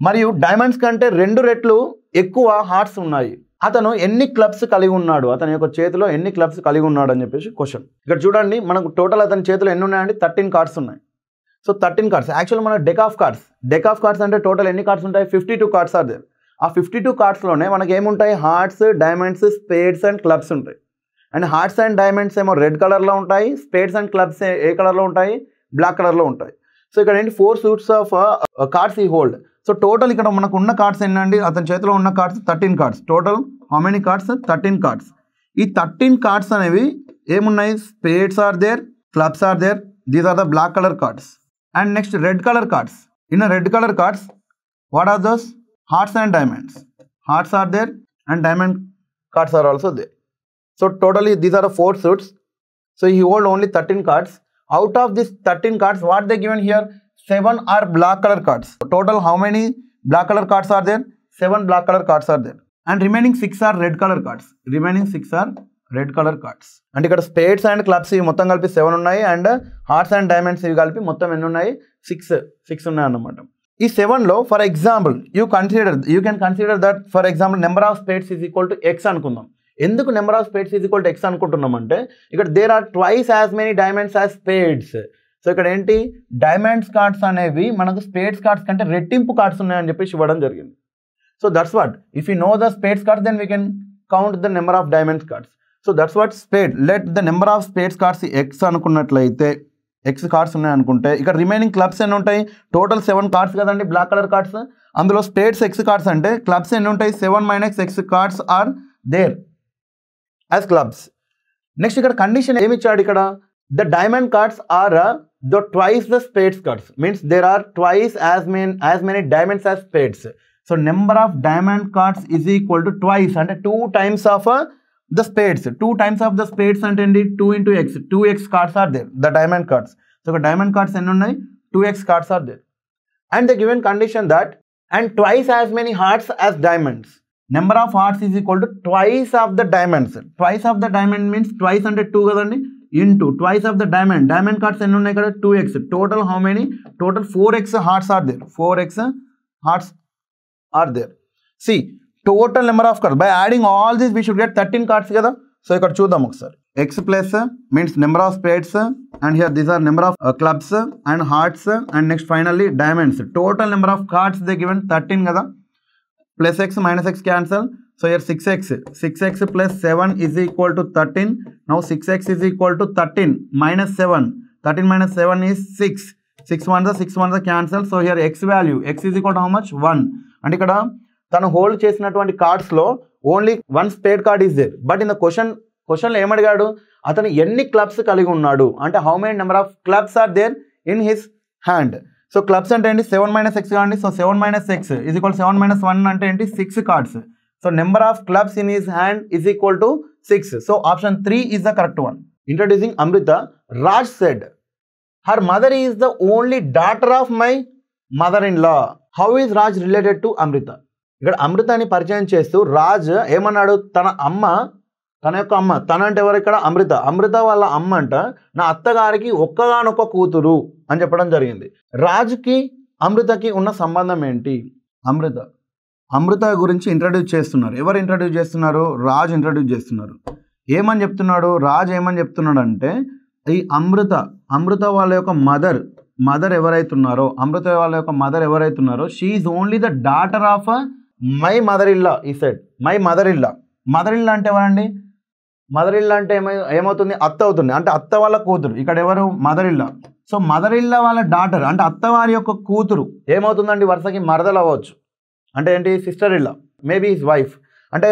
మరియు డైమండ్స్ కంటే రెండు రెట్లు ఎక్కువ హార్ట్స్ ఉన్నాయి. అతను ఎన్ని క్లబ్స్ కలిగి ఉన్నాడు? అతని యొక్క చేతిలో ఎన్ని క్లబ్స్ కలిగి ఉన్నాడు అని చెప్పేసి క్వశ్చన్. ఇక్కడ చూడండి మనకు టోటల్ అతని చేతిలో ఎన్ని ఉన్నాయండి థర్టీన్ కార్డ్స్ ఉన్నాయి. So thirteen cards. యాక్చువల్ మన deck of cards. Deck of cards అంటే టోటల్ ఎన్ని కార్డ్స్ ఉంటాయి? Fifty two cards are there ఆ ఫిఫ్టీ టూ కార్డ్స్లోనే మనకి ఏముంటాయి hearts diamonds spades and clubs ఉంటాయి. అండ్ హార్ట్స్ అండ్ డైమండ్స్ ఏమో రెడ్ కలర్లో ఉంటాయి స్పేడ్స్ అండ్ క్లబ్స్ ఏ కలర్లో ఉంటాయి బ్లాక్ కలర్లో ఉంటాయి. సో ఇక్కడ ఏంటి? Four suits of cards he hold. So total ఇక్కడ మనకు ఉన్న కార్డ్స్ ఏంటండి అతని చేతిలో ఉన్న cards thirteen cards. Total how many cards? Thirteen cards. ఈ థర్టీన్ కార్డ్స్ అనేవి ఏమున్నాయి? Spades are there clubs are there these are the black colour cards. And next red colour cards. In red colour cards what are those? Hearts and diamonds. Hearts are there and diamond cards are also there. So totally these are the four suits so he hold only 13 cards out of this 13 cards what they given here seven are black color cards total how many black color cards are there seven black color cards are there and remaining six are red color cards remaining six are red colour cards అంటే ఇక్కడ spades and clubs ఇవి మొత్తం కలిపి seven ఉన్నాయి and hearts and diamonds ఇవి కలిపి మొత్తం ఎన్ని ఉన్నాయి సిక్స్ సిక్స్ ఉన్నాయి అన్నమాట ఈ సెవెన్లో for example you consider you can consider that for example number of spades is equal to x అనుకుందాం ఎందుకు number of spades is equal to x అనుకుంటున్నామంటే ఇక్కడ there are twice as many diamonds as spades so ఇక్కడ ఏంటి? Diamonds cards అనేవి మనకు spades cards కంటే రెట్టింపు cards ఉన్నాయని చెప్పేసి ఇవ్వడం జరిగింది. So that's what if you know the spades cards then we can count the number of diamonds cards so that's what spade let the number of spades cards x అనుకున్నట్లయితే x cards ఉన్నాయి అనుకుంటే ఇక్కడ remaining clubs ఎన్ని ఉంటాయి? Total seven cards కదండి black colour cards అందులో spades x cards అంటే clubs ఎన్ని ఉంటాయి? Seven minus x cards are there as clubs next ఇక్కడ కండిషన్ ఏమి ఇచ్చాడు ఇక్కడ the diamond cards are the twice the spades cards means there are twice as men as many diamonds as spades so number of diamond cards is equal to twice అంటే two times of the spades two times of the spades అంటే ఏంటి two into x two x cards are there the diamond cards so ఒక diamond cards ఎన్ని ఉన్నాయి two x cards are there and the given condition that and twice as many hearts as diamonds number of hearts is equal to twice of the diamonds twice of the diamond means twice అంటే two కదండి? Into twice of the diamond diamond cards ఎన్ని ఉన్నాయి కదా two x total how many total four x hearts are there four x hearts are there see total number of cards by adding all this we should get thirteen cards కదా? So ఇక్కడ చూద్దాం ఒకసారి. X plus means number of spades and here these are number of clubs and hearts and next finally diamonds total number of cards they given thirteen కదా? Plus x minus x cancel so here six x six x plus seven is equal to thirteen now six x is equal to thirteen minus seven thirteen minus seven is six six one the six one the cancel so here x value x is equal to how much one అంటే ఇక్కడ తను hold చేసినటువంటి కార్డ్స్లో only one spade card is there but in the question క్వశ్చన్లో ఏమడిగాడు? అతను ఎన్ని clubs కలిగి ఉన్నాడు? అంటే how many number of clubs are there in his hand so clubs అంటే ఏంటి? సెవెన్ మైనస్ ఎక్స్ కావండి so seven minus x is equal seven minus one అంటే ఏంటి? Six cards so number of clubs in his hand is equal to six so option three is the correct one introducing Amrita Raj said her mother is the only daughter of my mother in law how is Raj related to Amrita ఇక్కడ అమృతాన్ని పరిచయం చేస్తూ రాజ్ ఏమన్నాడు? తన అమ్మ తన యొక్క అమ్మ. తన అంటే ఎవరు ఇక్కడ? అమృత. అమృత వాళ్ళ అమ్మ అంట నా అత్తగారికి ఒక్కగానొక్క కూతురు అని చెప్పడం జరిగింది. రాజుకి అమృతకి ఉన్న సంబంధం ఏంటి? అమృత. అమృత గురించి ఇంట్రడ్యూస్ చేస్తున్నారు. ఎవరు ఇంట్రడ్యూస్ చేస్తున్నారు? రాజు ఇంట్రడ్యూస్ చేస్తున్నారు. ఏమని చెప్తున్నాడు? రాజు ఏమని చెప్తున్నాడు అంటే ఈ అమృత అమృత వాళ్ళ యొక్క మదర్ మదర్ ఎవరైతున్నారో అమృత వాళ్ళ యొక్క mother ఎవరైతున్నారో she only the daughter of my mother in law ఈ side my mother in law mother in law అంటే ఎవరండి? మదర్ ఇల్లా అంటే ఏమై ఏమవుతుంది? అత్త అవుతుంది. అంటే అత్త వాళ్ళ కూతురు. ఇక్కడ ఎవరు? మదర్ ఇల్లా. సో మదర్ ఇల్లా వాళ్ళ డాటర్ అంటే అత్తవారి యొక్క కూతురు. ఏమవుతుందండి? వరుసకి మరదలు అవ్వచ్చు. అంటే ఏంటి? Sister in law. Maybe his wife అంటే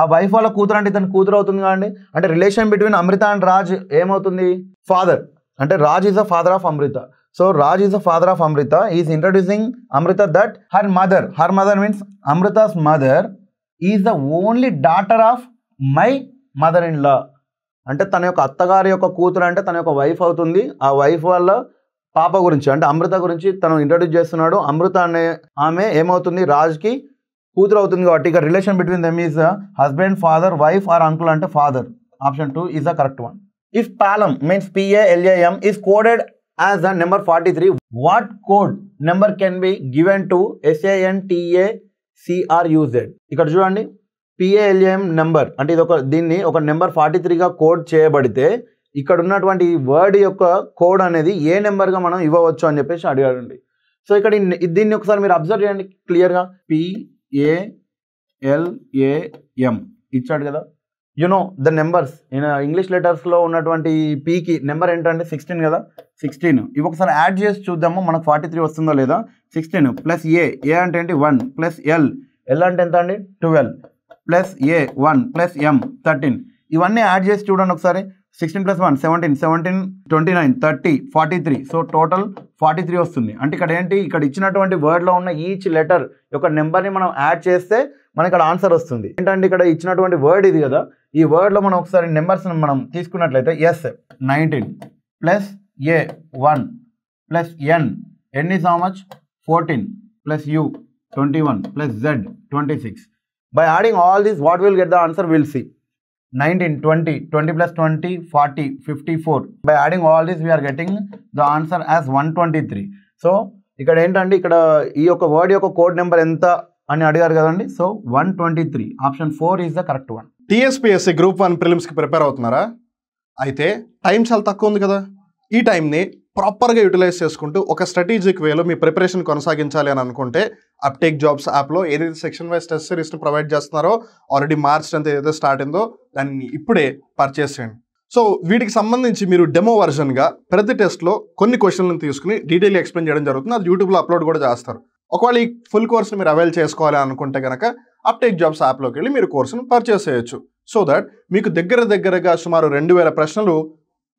ఆ వైఫ్ వాళ్ళ కూతురు అంటే ఇతను కూతురు అవుతుంది కదండి. అంటే relation between Amrita and Raj ఏమవుతుంది? ఫాదర్ అంటే Raj is the father of Amrita so Raj is the father of Amrita is introducing Amrita that her mother her mother means Amrita's mother is the only daughter of my mother in law అంటే తన యొక్క అత్తగారి యొక్క కూతురు అంటే తన యొక్క wife అవుతుంది. ఆ వైఫ్ వల్ల పాప గురించి అంటే అమృత గురించి తను ఇంట్రడ్యూస్ చేస్తున్నాడు. అమృత అనే ఆమె ఏమవుతుంది? రాజ్కి కూతురు అవుతుంది కాబట్టి ఇక relation between them is husband father wife or uncle అంటే father option two is the correct one if Palam means P A L A M is coded as the number forty three what code number can be given to S A N T A C R U Z ఇక్కడ చూడండి. P A L A M number అంటే ఇది ఒక దీన్ని ఒక number forty త్రీగా కోడ్ చేయబడితే ఇక్కడ ఉన్నటువంటి వర్డ్ యొక్క కోడ్ అనేది ఏ నెంబర్గా మనం ఇవ్వవచ్చు అని చెప్పేసి అడిగాడండి. సో ఇక్కడ దీన్ని ఒకసారి మీరు అబ్జర్వ్ చేయండి క్లియర్గా P A L A M ఇచ్చాడు కదా. You know the numbers English లెటర్స్లో ఉన్నటువంటి పీకి నెంబర్ ఏంటంటే సిక్స్టీన్ కదా. సిక్స్టీన్ ఇవి ఒకసారి యాడ్ చేసి చూద్దాము మనకు ఫార్టీ త్రీ వస్తుందో లేదా. సిక్స్టీన్ ప్లస్ ఏ ఏ అంటే ఏంటి? వన్ ప్లస్ ఎల్ ఎల్ అంటే ఎంత అండి? Twelve plus A one plus M thirteen. ఇవన్నీ యాడ్ చేసి చూడండి ఒకసారి. Sixteen plus one seventeen. Seventeen twenty nine thirty forty three. So total forty three వస్తుంది. అంటే ఇక్కడ ఏంటి? ఇక్కడ ఇచ్చినటువంటి వర్డ్లో ఉన్న ఈచ్ లెటర్ యొక్క నెంబర్ని మనం యాడ్ చేస్తే మనకి ఇక్కడ ఆన్సర్ వస్తుంది. ఏంటంటే ఇక్కడ ఇచ్చినటువంటి వర్డ్ ఇది కదా? ఈ వర్డ్లో మనం ఒకసారి నెంబర్స్ని మనం తీసుకున్నట్లయితే S nineteen plus A one plus N. N is how much fourteen plus U twenty one plus Z twenty six. By adding all these what will get the answer will see nineteen twenty twenty plus twenty forty fifty four by adding all these we are getting the answer as one twenty three so ఇక్కడ ఏంటండి? ఇక్కడ ఈ యొక్క word యొక్క code number ఎంత అని అడిగారు కదండి? So one twenty three option four is the correct one TSPSC group one ప్రిలిమ్స్కి prepare అవుతున్నారా? అయితే టైం చాలా తక్కువ ఉంది కదా. ఈ టైంని ప్రాపర్గా యూటిలైజ్ చేసుకుంటూ ఒక స్ట్రాటజిక్ వేలో మీ ప్రిపరేషన్ కొనసాగించాలి అని అనుకుంటే అప్టేక్ జాబ్స్ యాప్లో ఏదైతే సెక్షన్ వైజ్ టెస్ట్ సిరీస్ని ప్రొవైడ్ చేస్తున్నారో ఆల్రెడీ మార్చ్ టెన్త్ ఏదైతే స్టార్ట్ అయిందో దాన్ని ఇప్పుడే పర్చేస్ చేయండి. సో వీటికి సంబంధించి మీరు డెమో వర్షన్గా ప్రతి టెస్ట్లో కొన్ని క్వశ్చన్లను తీసుకుని డీటెయిల్ ఎక్స్ప్లెయిన్ చేయడం జరుగుతుంది. అది యూట్యూబ్లో అప్లోడ్ కూడా చేస్తారు. ఒకవేళ ఈ ఫుల్ కోర్స్ని మీరు అవైల్ చేసుకోవాలి అనుకుంటే కనుక అప్టేక్ జాబ్స్ యాప్లోకి వెళ్ళి మీరు కోర్సును పర్చేస్ చేయొచ్చు. సో దట్ మీకు దగ్గర దగ్గరగా సుమారు రెండు వేల ప్రశ్నలు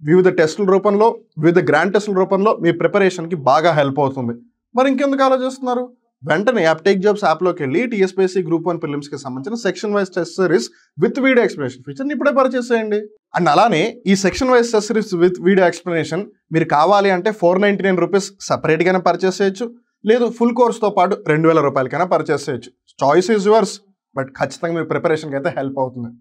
వివిధ టెస్టుల రూపంలో వివిధ గ్రాండ్ టెస్టుల రూపంలో మీ ప్రిపరేషన్కి బాగా హెల్ప్ అవుతుంది. మరి ఇంకెందుకు ఆలోచిస్తున్నారు? వెంటనే యాప్టేక్ జాబ్స్ యాప్లోకి వెళ్ళి టీఎస్పీఎస్సీ గ్రూప్ వన్ ఫిలిమ్స్కి సంబంధించిన section wise test series with video explanation ఫీచర్ని ఇప్పుడే పర్చేస్ చేయండి. అండ్ అలానే ఈ section wise test series with video explanation మీరు కావాలి అంటే ఫోర్ నైంటీ నైన్ రూపీస్ సపరేట్గానే పర్చేస్ చేయొచ్చు. లేదు ఫుల్ కోర్స్తో పాటు రెండు వేల రూపాయలకైనా పర్చేస్ చేయొచ్చు. చాయిస్ ఈజ్ యువర్స్ బట్ ఖచ్చితంగా మీ ప్రిపరేషన్కి అయితే హెల్ప్ అవుతుంది.